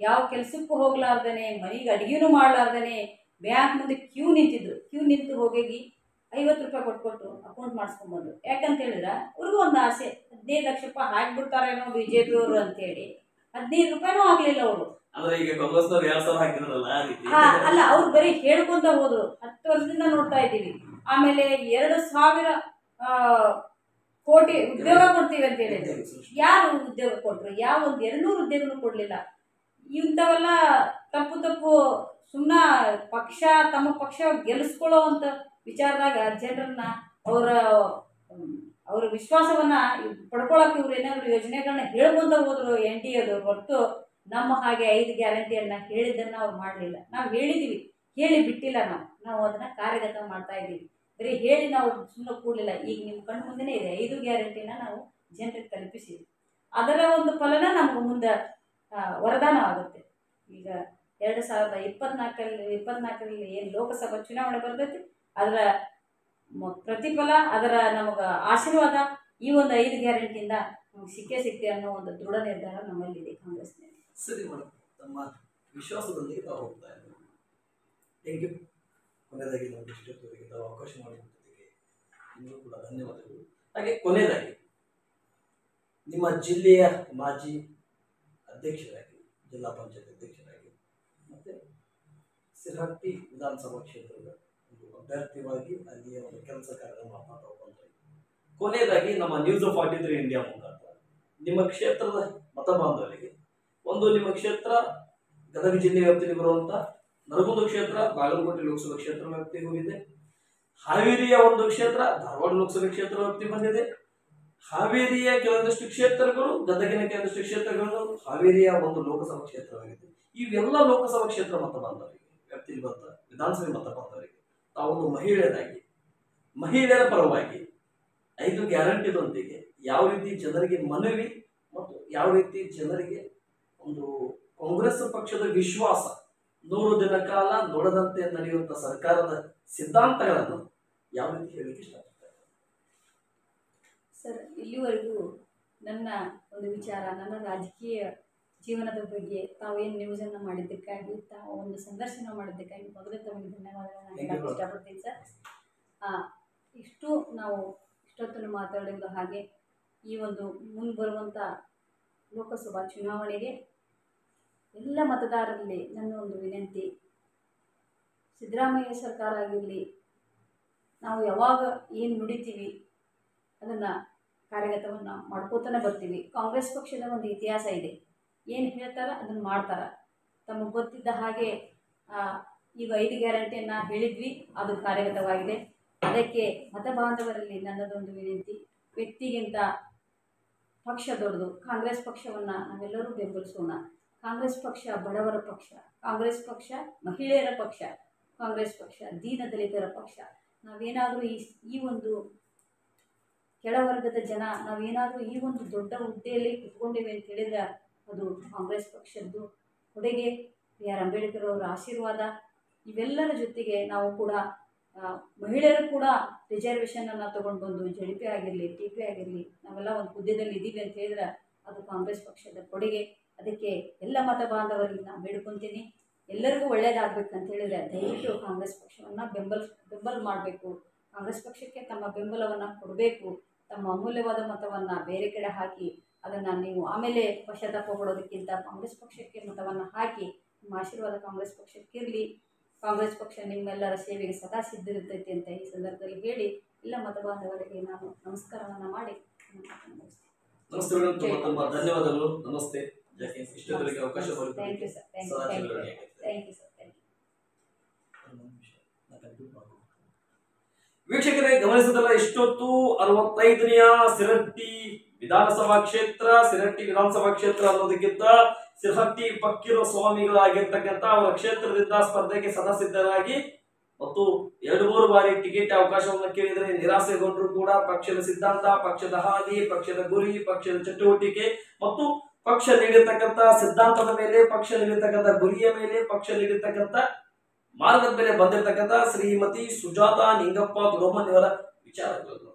ಯಾವ ಕೆಲಸಕ್ಕೂ ಹೋಗ್ಲಾರ್ದೇನೆ, ಮನೆಗೆ ಅಡುಗೆನೂ ಮಾಡಲಾರ್ದೇ ಬ್ಯಾಂಕ್ ಮುಂದೆ ಕ್ಯೂ ನಿಂತಿದ್ರು. ಕ್ಯೂ ನಿಂತು ಹೋಗಿ ಐವತ್ತು ರೂಪಾಯಿ ಕೊಟ್ಕೊಟ್ಟು ಅಕೌಂಟ್ ಮಾಡಿಸ್ಕೊಂಬಂದ್ರು ಯಾಕಂತ ಹೇಳಿದ್ರೆ ಅವ್ರಿಗೂ ಒಂದು ಆಸೆ ಹದಿನೈದು ಲಕ್ಷ ರೂಪಾಯಿ ಹಾಕ್ಬಿಡ್ತಾರೇನೋ ಬಿ ಜೆ ಪಿ ಅವರು ಅಂತೇಳಿ. ಹದಿನೈದು ರೂಪಾಯಿನೂ ಆಗಲಿಲ್ಲ ಅವರು. ಹಾ ಅಲ್ಲ ಅವ್ರು ಬರೀ ಹೇಳ್ಕೊಂತ ಹೋದ್ರು. ಹತ್ತು ವರ್ಷದಿಂದ ನೋಡ್ತಾ ಇದ್ದೀವಿ. ಆಮೇಲೆ ಎರಡು ಸಾವಿರ ಕೋಟಿ ಉದ್ಯೋಗ ಕೊಡ್ತೀವಿ ಅಂತ ಹೇಳಿದ್ರು ಯಾರು ಉದ್ಯೋಗ ಕೊಟ್ರು? ಯಾವ ಒಂದು ಎರಡ್ನೂರು ಉದ್ಯೋಗನೂ ಕೊಡಲಿಲ್ಲ. ಇಂಥವೆಲ್ಲ ತಪ್ಪು ತಪ್ಪು ಸುಮ್ಮನೆ ಪಕ್ಷ ತಮ್ಮ ಪಕ್ಷ ಗೆಲ್ಲಿಸ್ಕೊಳ್ಳೋ ಅಂತ ವಿಚಾರದಾಗ ಜನರನ್ನ ಅವರ ಅವರ ವಿಶ್ವಾಸವನ್ನ ಪಡ್ಕೊಳಕ್ಕೆ ಇವ್ರು ಏನಾದ್ರು ಯೋಜನೆಗಳನ್ನ ಹೇಳ್ಕೊಂತ ಹೋದ್ರು ಎನ್ ಡಿ ಎದು ಹೊರತು ನಮ್ಮ ಹಾಗೆ ಐದು ಗ್ಯಾರಂಟಿಯನ್ನ ಹೇಳಿದ್ದನ್ನು ಅವ್ರು ಮಾಡಲಿಲ್ಲ. ನಾವು ಹೇಳಿದ್ದೀವಿ ಹೇಳಿ ಬಿಟ್ಟಿಲ್ಲ ನಾವು. ನಾವು ಅದನ್ನು ಕಾರ್ಯಗತ ಮಾಡ್ತಾ ಇದ್ದೀವಿ. ಬರೀ ಹೇಳಿ ನಾವು ಸುಮ್ಮನೆ ಕೂಡಲಿಲ್ಲ. ಈಗ ನಿಮ್ಮ ಕಣ್ಣು ಮುಂದೆನೇ ಇದೆ. ಐದು ಗ್ಯಾರಂಟಿನ ನಾವು ಜನರಿಗೆ ತಲುಪಿಸಿದ್ವಿ. ಅದರ ಒಂದು ಫಲನ ನಮಗೆ ಮುಂದೆ ವರದಾನ ಆಗುತ್ತೆ. ಈಗ ಎರಡು ಸಾವಿರದ ಇಪ್ಪತ್ನಾಲ್ಕರಲ್ಲಿ ಇಪ್ಪತ್ನಾಲ್ಕರಲ್ಲಿ ಏನು ಲೋಕಸಭಾ ಚುನಾವಣೆ ಬರ್ತೈತಿ ಅದರ ಪ್ರತಿಫಲ, ಅದರ ನಮಗೆ ಆಶೀರ್ವಾದ ಈ ಒಂದು ಐದು ಗ್ಯಾರಂಟಿಯಿಂದ ನಮ್ಗೆ ಸಿಕ್ಕೇ ಸಿಕ್ತೆ ಅನ್ನೋ ಒಂದು ದೃಢ ನಿರ್ಧಾರ ನಮ್ಮಲ್ಲಿದೆ ಕಾಂಗ್ರೆಸ್ನಲ್ಲಿ. ಸರಿ ಮೇಡಮ್, ತಮ್ಮ ವಿಶ್ವಾಸದೊಂದಿಗೆ ತಾವು ಹೋಗ್ತಾ ಇದ್ದರು. Thank you. ಕೊನೆಯದಾಗಿ ನಮಗೆ ಇಷ್ಟೊತ್ತವರೆಗೆ ತಾವು ಅವಕಾಶ ಮಾಡಿದ್ದಕ್ಕೆ ನಿಮಗೂ ಕೂಡ ಧನ್ಯವಾದಗಳು. ಹಾಗೆ ಕೊನೆಯದಾಗಿ, ನಿಮ್ಮ ಜಿಲ್ಲೆಯ ಮಾಜಿ ಅಧ್ಯಕ್ಷರಾಗಿ, ಜಿಲ್ಲಾ ಪಂಚಾಯತ್ ಅಧ್ಯಕ್ಷರಾಗಿ ಮತ್ತು ಸಿರಹಟ್ಟಿ ವಿಧಾನಸಭಾ ಕ್ಷೇತ್ರದ ಅಭ್ಯರ್ಥಿಯಾಗಿ ಅಲ್ಲಿಯ ಒಂದು ಕೆಲಸ ಕಾರ್ಯ ಬಂದ್ರಿ ಕೊನೆಯದಾಗಿ ನಮ್ಮ ನ್ಯೂಸ್ ಫಾರ್ಟಿ ತ್ರೀ ಇಂಡಿಯಾ ಮುಖಾಂತರ. ನಿಮ್ಮ ಕ್ಷೇತ್ರದ ಮತ ಬಾಂಧವರಿಗೆ ಒಂದು ನಿಮ್ಮ ಕ್ಷೇತ್ರ, ಗದಗ ಜಿಲ್ಲೆ ವ್ಯಾಪ್ತಿಯಲ್ಲಿ ಬರುವಂತ ನರಗುಂದ ಕ್ಷೇತ್ರ, ಬಾಗಲಕೋಟೆ ಲೋಕಸಭಾ ಕ್ಷೇತ್ರ ವ್ಯಾಪ್ತಿಗೆ ಹೋಗಿದೆ. ಹಾವೇರಿಯ ಒಂದು ಕ್ಷೇತ್ರ, ಧಾರವಾಡ ಲೋಕಸಭಾ ಕ್ಷೇತ್ರ ವ್ಯಾಪ್ತಿ ಬಂದಿದೆ. ಹಾವೇರಿಯ ಕೆಲವೊಂದಷ್ಟು ಕ್ಷೇತ್ರಗಳು, ಗದಗಿನ ಕೆಲವೊಂದಿಷ್ಟು ಕ್ಷೇತ್ರಗಳು ಹಾವೇರಿಯ ಒಂದು ಲೋಕಸಭಾ ಕ್ಷೇತ್ರವಾಗಿದೆ. ಇವೆಲ್ಲ ಲೋಕಸಭಾ ಕ್ಷೇತ್ರ ಮತ ಬಾಂಧವರಿಗೆ ವ್ಯಾಪ್ತಿಯಲ್ಲಿ ಬಂದ ವಿಧಾನಸಭೆ ಮತ ಬಾಂಧವರಿಗೆ ತಾವೊಂದು ಮಹಿಳೆಯರಾಗಿ, ಮಹಿಳೆಯರ ಪರವಾಗಿ ಐದು ಗ್ಯಾರಂಟಿದೊಂದಿಗೆ ಯಾವ ರೀತಿ ಜನರಿಗೆ ಮನವಿ ಮತ್ತು ಯಾವ ರೀತಿ ಜನರಿಗೆ ಒಂದು ಕಾಂಗ್ರೆಸ್ ಪಕ್ಷದ ವಿಶ್ವಾಸ ನೂರು ದಿನ ಕಾಲ ನೋಡದಂತೆ ನಡೆಯುವಂಥ ಸರ್ಕಾರದ ಸಿದ್ಧಾಂತಗಳನ್ನು ಯಾವ ರೀತಿ ಹೇಳಲಿಕ್ಕೆ ಇಷ್ಟಪಡ್ತಾರೆ? ಸರ್, ಇಲ್ಲಿವರೆಗೂ ನನ್ನ ಒಂದು ವಿಚಾರ, ನನ್ನ ರಾಜಕೀಯ ಜೀವನದ ಬಗ್ಗೆ ತಾವೇನು ನ್ಯೂಸನ್ನು ಮಾಡಿದ್ದಕ್ಕಾಗಿ ತಾವು ಒಂದು ಸಂದರ್ಶನ ಮಾಡಿದ್ದಕ್ಕಾಗಿ ಮೊದಲು ತಮಗೆ ಧನ್ಯವಾದಗಳನ್ನು ಹೇಳಕ್ಕೆ ಇಷ್ಟಪಡ್ತೀನಿ ಸರ್. ಆ, ಇಷ್ಟು ನಾವು ಇಷ್ಟೊತ್ತನ್ನು ಮಾತಾಡಿದ ಹಾಗೆ ಈ ಒಂದು ಮುಂದೆ ಬರುವಂಥ ಲೋಕಸಭಾ ಚುನಾವಣೆಗೆ ಎಲ್ಲ ಮತದಾರರಲ್ಲಿ ನನ್ನ ಒಂದು ವಿನಂತಿ ಸಿದ್ದರಾಮಯ್ಯ ಸರ್ಕಾರ ಆಗಿರಲಿ ನಾವು ಯಾವಾಗ ಏನು ನುಡಿತೀವಿ ಅದನ್ನು ಕಾರ್ಯಗತವನ್ನು ಮಾಡ್ಕೋತಾನೆ ಬರ್ತೀವಿ. ಕಾಂಗ್ರೆಸ್ ಪಕ್ಷದ ಒಂದು ಇತಿಹಾಸ ಇದೆ. ಏನು ಹೇಳ್ತಾರ ಅದನ್ನು ಮಾಡ್ತಾರೆ. ತಮಗೆ ಗೊತ್ತಿದ್ದ ಹಾಗೆ ಈ ಐದು ಗ್ಯಾರಂಟಿಯನ್ನು ಹೇಳಿದ್ವಿ, ಅದು ಕಾರ್ಯಗತವಾಗಿದೆ. ಅದಕ್ಕೆ ಮತ ಬಾಂಧವರಲ್ಲಿ ನನ್ನದೊಂದು ವಿನಂತಿ, ವ್ಯಕ್ತಿಗಿಂತ ಪಕ್ಷ ದೊಡ್ಡದು, ಕಾಂಗ್ರೆಸ್ ಪಕ್ಷವನ್ನು ನಾವೆಲ್ಲರೂ ಬೆಂಬಲಿಸೋಣ. ಕಾಂಗ್ರೆಸ್ ಪಕ್ಷ ಬಡವರ ಪಕ್ಷ, ಕಾಂಗ್ರೆಸ್ ಪಕ್ಷ ಮಹಿಳೆಯರ ಪಕ್ಷ, ಕಾಂಗ್ರೆಸ್ ಪಕ್ಷ ದೀನ ದಲಿತರ ಪಕ್ಷ. ನಾವೇನಾದರೂ ಈ ಈ ಒಂದು ಕೆಳವರ್ಗದ ಜನ, ನಾವೇನಾದರೂ ಈ ಒಂದು ದೊಡ್ಡ ಹುದ್ದೆಯಲ್ಲಿ ಕುತ್ಕೊಂಡಿವೆ ಅಂತ ಹೇಳಿದ್ರೆ ಅದು ಕಾಂಗ್ರೆಸ್ ಪಕ್ಷದ್ದು ಕೊಡುಗೆ. ಬಿ ಆರ್ ಅಂಬೇಡ್ಕರ್ ಅವರ ಆಶೀರ್ವಾದ. ಇವೆಲ್ಲರ ಜೊತೆಗೆ ನಾವು ಕೂಡ ಮಹಿಳೆಯರು ಕೂಡ ರಿಸರ್ವೇಷನನ್ನು ತೊಗೊಂಡು ಬಂದು ಜೆ ಪಿ ಆಗಿರಲಿ ಟಿ ಪಿ ಆಗಿರಲಿ, ನಾವೆಲ್ಲ ಒಂದು ಹುದ್ದೆದಲ್ಲಿ ಇದ್ದೀವಿ ಅಂತ ಹೇಳಿದ್ರೆ ಅದು ಕಾಂಗ್ರೆಸ್ ಪಕ್ಷದ ಕೊಡುಗೆ. ಅದಕ್ಕೆ ಎಲ್ಲ ಮತ ಬಾಂಧವರಿಗೆ ನಾನು ಬೇಡ್ಕೊತೀನಿ. ಎಲ್ಲರಿಗೂ ಒಳ್ಳೇದಾಗಬೇಕಂತ ಹೇಳಿದ್ರೆ ದಯವಿಟ್ಟು ಕಾಂಗ್ರೆಸ್ ಪಕ್ಷವನ್ನು ಬೆಂಬಲ ಬೆಂಬಲ ಮಾಡಬೇಕು. ಕಾಂಗ್ರೆಸ್ ಪಕ್ಷಕ್ಕೆ ತಮ್ಮ ಬೆಂಬಲವನ್ನು ಕೊಡಬೇಕು. ತಮ್ಮ ಅಮೂಲ್ಯವಾದ ಮತವನ್ನು ಬೇರೆ ಕಡೆ ಹಾಕಿ ಅದನ್ನು ನೀವು ಆಮೇಲೆ ಪಶ್ಚಾತ್ತಾಪ ಪಡೋದಕ್ಕಿಂತ ಕಾಂಗ್ರೆಸ್ ಪಕ್ಷಕ್ಕೆ ಮತವನ್ನು ಹಾಕಿ ನಿಮ್ಮ ಆಶೀರ್ವಾದ ಕಾಂಗ್ರೆಸ್ ಪಕ್ಷಕ್ಕಿರಲಿ ಕಾಂಗ್ರೆಸ್ ಪಕ್ಷ ನಿಮ್ಮೆಲ್ಲರ ಸೇವೆಗೆ ಸದಾ ಸಿದ್ಧರಿರ್ತೈತಿ ಅಂತ ಈ ಸಂದರ್ಭದಲ್ಲಿ ಹೇಳಿ ಎಲ್ಲ ಮತ ಬಾಂಧವರಿಗೆ ನಾನು ನಮಸ್ಕಾರವನ್ನು ಮಾಡಿ. ನಮಸ್ತೆ ಮೇಡಮ್ ತುಂಬಾ ತುಂಬಾ ಧನ್ಯವಾದಗಳು. ನಮಸ್ತೆ. ಇಷ್ಟೊತ್ತಿಗೆ ಅವಕಾಶ thank you sir thank you sir thank you sir thank you ಒಂದು ನಿಮಿಷ ನಾನು ಕಂಪ್ಲೀಟ್ ಮಾಡ್ಕೊಂಡು ವೀಕ್ಷಕರೇ ಗಮನಿಸಿದಲ್ಲ ಇಷ್ಟೊತ್ತು ಅರವತ್ತೈದನೆಯ ಸಿರಟ್ಟಿ ವಿಧಾನಸಭಾ ಕ್ಷೇತ್ರ, ಸಿರಟ್ಟಿ ವಿಧಾನಸಭಾ ಕ್ಷೇತ್ರ ಅನ್ನೋದಕ್ಕಿಂತ ಸಿರಹಟ್ಟಿ ಪಕ್ಕಿರೋ ಸ್ವಾಮಿಗಳಾಗಿರ್ತಕ್ಕಂಥ ಅವರ ಕ್ಷೇತ್ರದಿಂದ ಸ್ಪರ್ಧೆಗೆ ಸದಸ್ಯರಾಗಿ ಮತ್ತು ಎರಡು, ಮೂರು ಬಾರಿ ಟಿಕೆಟ್ ಅವಕಾಶವನ್ನು ಕೇಳಿದರೆ ನಿರಾಸೆಗೊಂಡರೂ ಕೂಡ ಪಕ್ಷದ ಸಿದ್ಧಾಂತ, ಪಕ್ಷದ ಹಾದಿ, ಪಕ್ಷದ ಗುರಿ, ಪಕ್ಷದ ಚಟುವಟಿಕೆ ಮತ್ತು ಪಕ್ಷ ನೀಡಿರ್ತಕ್ಕಂಥ ಸಿದ್ಧಾಂತದ ಮೇಲೆ, ಪಕ್ಷ ನೀಡಿರ್ತಕ್ಕಂಥ ಗುರಿಯ ಮೇಲೆ, ಪಕ್ಷ ನೀಡಿರ್ತಕ್ಕಂಥ ಮಾರ್ಗದ ಮೇಲೆ ಬಂದಿರತಕ್ಕಂಥ ಶ್ರೀಮತಿ ಸುಜಾತ ನಿಂಗಪ್ಪ ದುರಮ್ಮನ್ ಇವರ ವಿಚಾರಗಳನ್ನು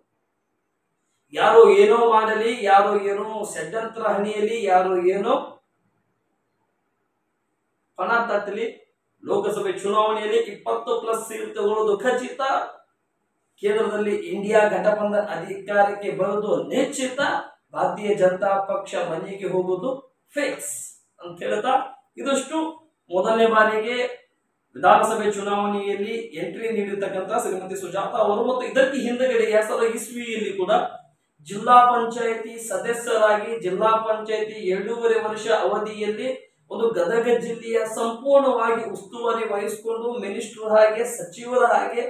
ಯಾರು ಏನೋ ಮಾಡಲಿ, ಯಾರು ಏನೋ ಷಡ್ಯಂತ್ರ ಹಣಿಯಲಿ, ಯಾರು ಏನೋ ಪಣ ತಟ್ಟಲಿ, ಲೋಕಸಭೆ ಚುನಾವಣೆಯಲ್ಲಿ ಇಪ್ಪತ್ತು ಪ್ಲಸ್ ಸೀಟ್ ತಗೊಳ್ಳೋದು ಖಚಿತ ಕೇಂದ್ರದಲ್ಲಿ ಇಂಡಿಯಾ ಘಟಬಂಧನ್ ಅಧಿಕಾರಕ್ಕೆ ಬರೋದು ನಿಶ್ಚಿತ, ಭಾರತೀಯ ಜನತಾ ಪಕ್ಷ ಮನೆಗೆ ಹೋಗೋದು ಫಿಕ್ಸ್ ಅಂತ ಹೇಳ್ತಾ, ಇದಷ್ಟು. ಮೊದಲನೇ ಬಾರಿಗೆ ವಿಧಾನಸಭೆ ಚುನಾವಣೆಯಲ್ಲಿ ಎಂಟ್ರಿ ನೀಡಿರ್ತಕ್ಕಂಥ ಶ್ರೀಮತಿ ಸುಜಾತ ಅವರು ಮತ್ತು ಇದಕ್ಕೆ ಹಿಂದಗಡೆ ಎರಡ್ ಸಾವಿರದ ಇಸ್ವಿಯಲ್ಲಿ ಕೂಡ ಜಿಲ್ಲಾ ಪಂಚಾಯತಿ ಸದಸ್ಯರಾಗಿ ಜಿಲ್ಲಾ ಪಂಚಾಯತಿ ಎರಡೂವರೆ ವರ್ಷ ಅವಧಿಯಲ್ಲಿ ಒಂದು ಗದಗ ಜಿಲ್ಲೆಯ ಸಂಪೂರ್ಣವಾಗಿ ಉಸ್ತುವಾರಿ ವಹಿಸಿಕೊಂಡು ಮಿನಿಸ್ಟರ್ ಹಾಗೆ, ಸಚಿವರ ಹಾಗೆ,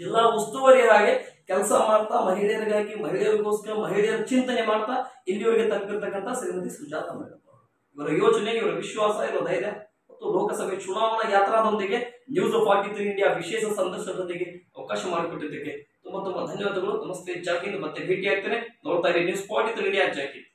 ಜಿಲ್ಲಾ ಉಸ್ತುವಾರಿ ಹಾಗೆ ಕೆಲಸ ಮಾಡ್ತಾ, ಮಹಿಳೆಯರಿಗಾಗಿ, ಮಹಿಳೆಯರಿಗೋಸ್ಕರ ಮಹಿಳೆಯರ ಚಿಂತನೆ ಮಾಡ್ತಾ, ಇಲ್ಲಿವರೆಗೆ ತಲುಪಿರ್ತಕ್ಕಂಥ ಶ್ರೀಮತಿ ಸುಜಾತ ಮೇಡಮ್. ಇವರ ಯೋಚನೆ, ಇವರ ವಿಶ್ವಾಸ, ಇವರ ಧೈರ್ಯ ಮತ್ತು ಲೋಕಸಭೆ ಚುನಾವಣಾ ಯಾತ್ರಾದೊಂದಿಗೆ ನ್ಯೂಸ್ ಫಾರ್ಟಿ ತ್ರೀ ಇಂಡಿಯಾ ವಿಶೇಷ ಸಂದರ್ಶನದೊಂದಿಗೆ ಅವಕಾಶ ಮಾಡಿಕೊಟ್ಟಿದ್ದಕ್ಕೆ ತುಂಬಾ ತುಂಬಾ ಧನ್ಯವಾದಗಳು. ನಮಸ್ತೆ ಜಾಕಿ ಮತ್ತೆ ಭೇಟಿ ಆಗ್ತೇನೆ ನೋಡ್ತಾ ಇರಿ ನ್ಯೂಸ್ ಫಾರ್ಟಿ ತ್ರೀ ಇಂಡಿಯಾ ಜಾಕಿಂದ್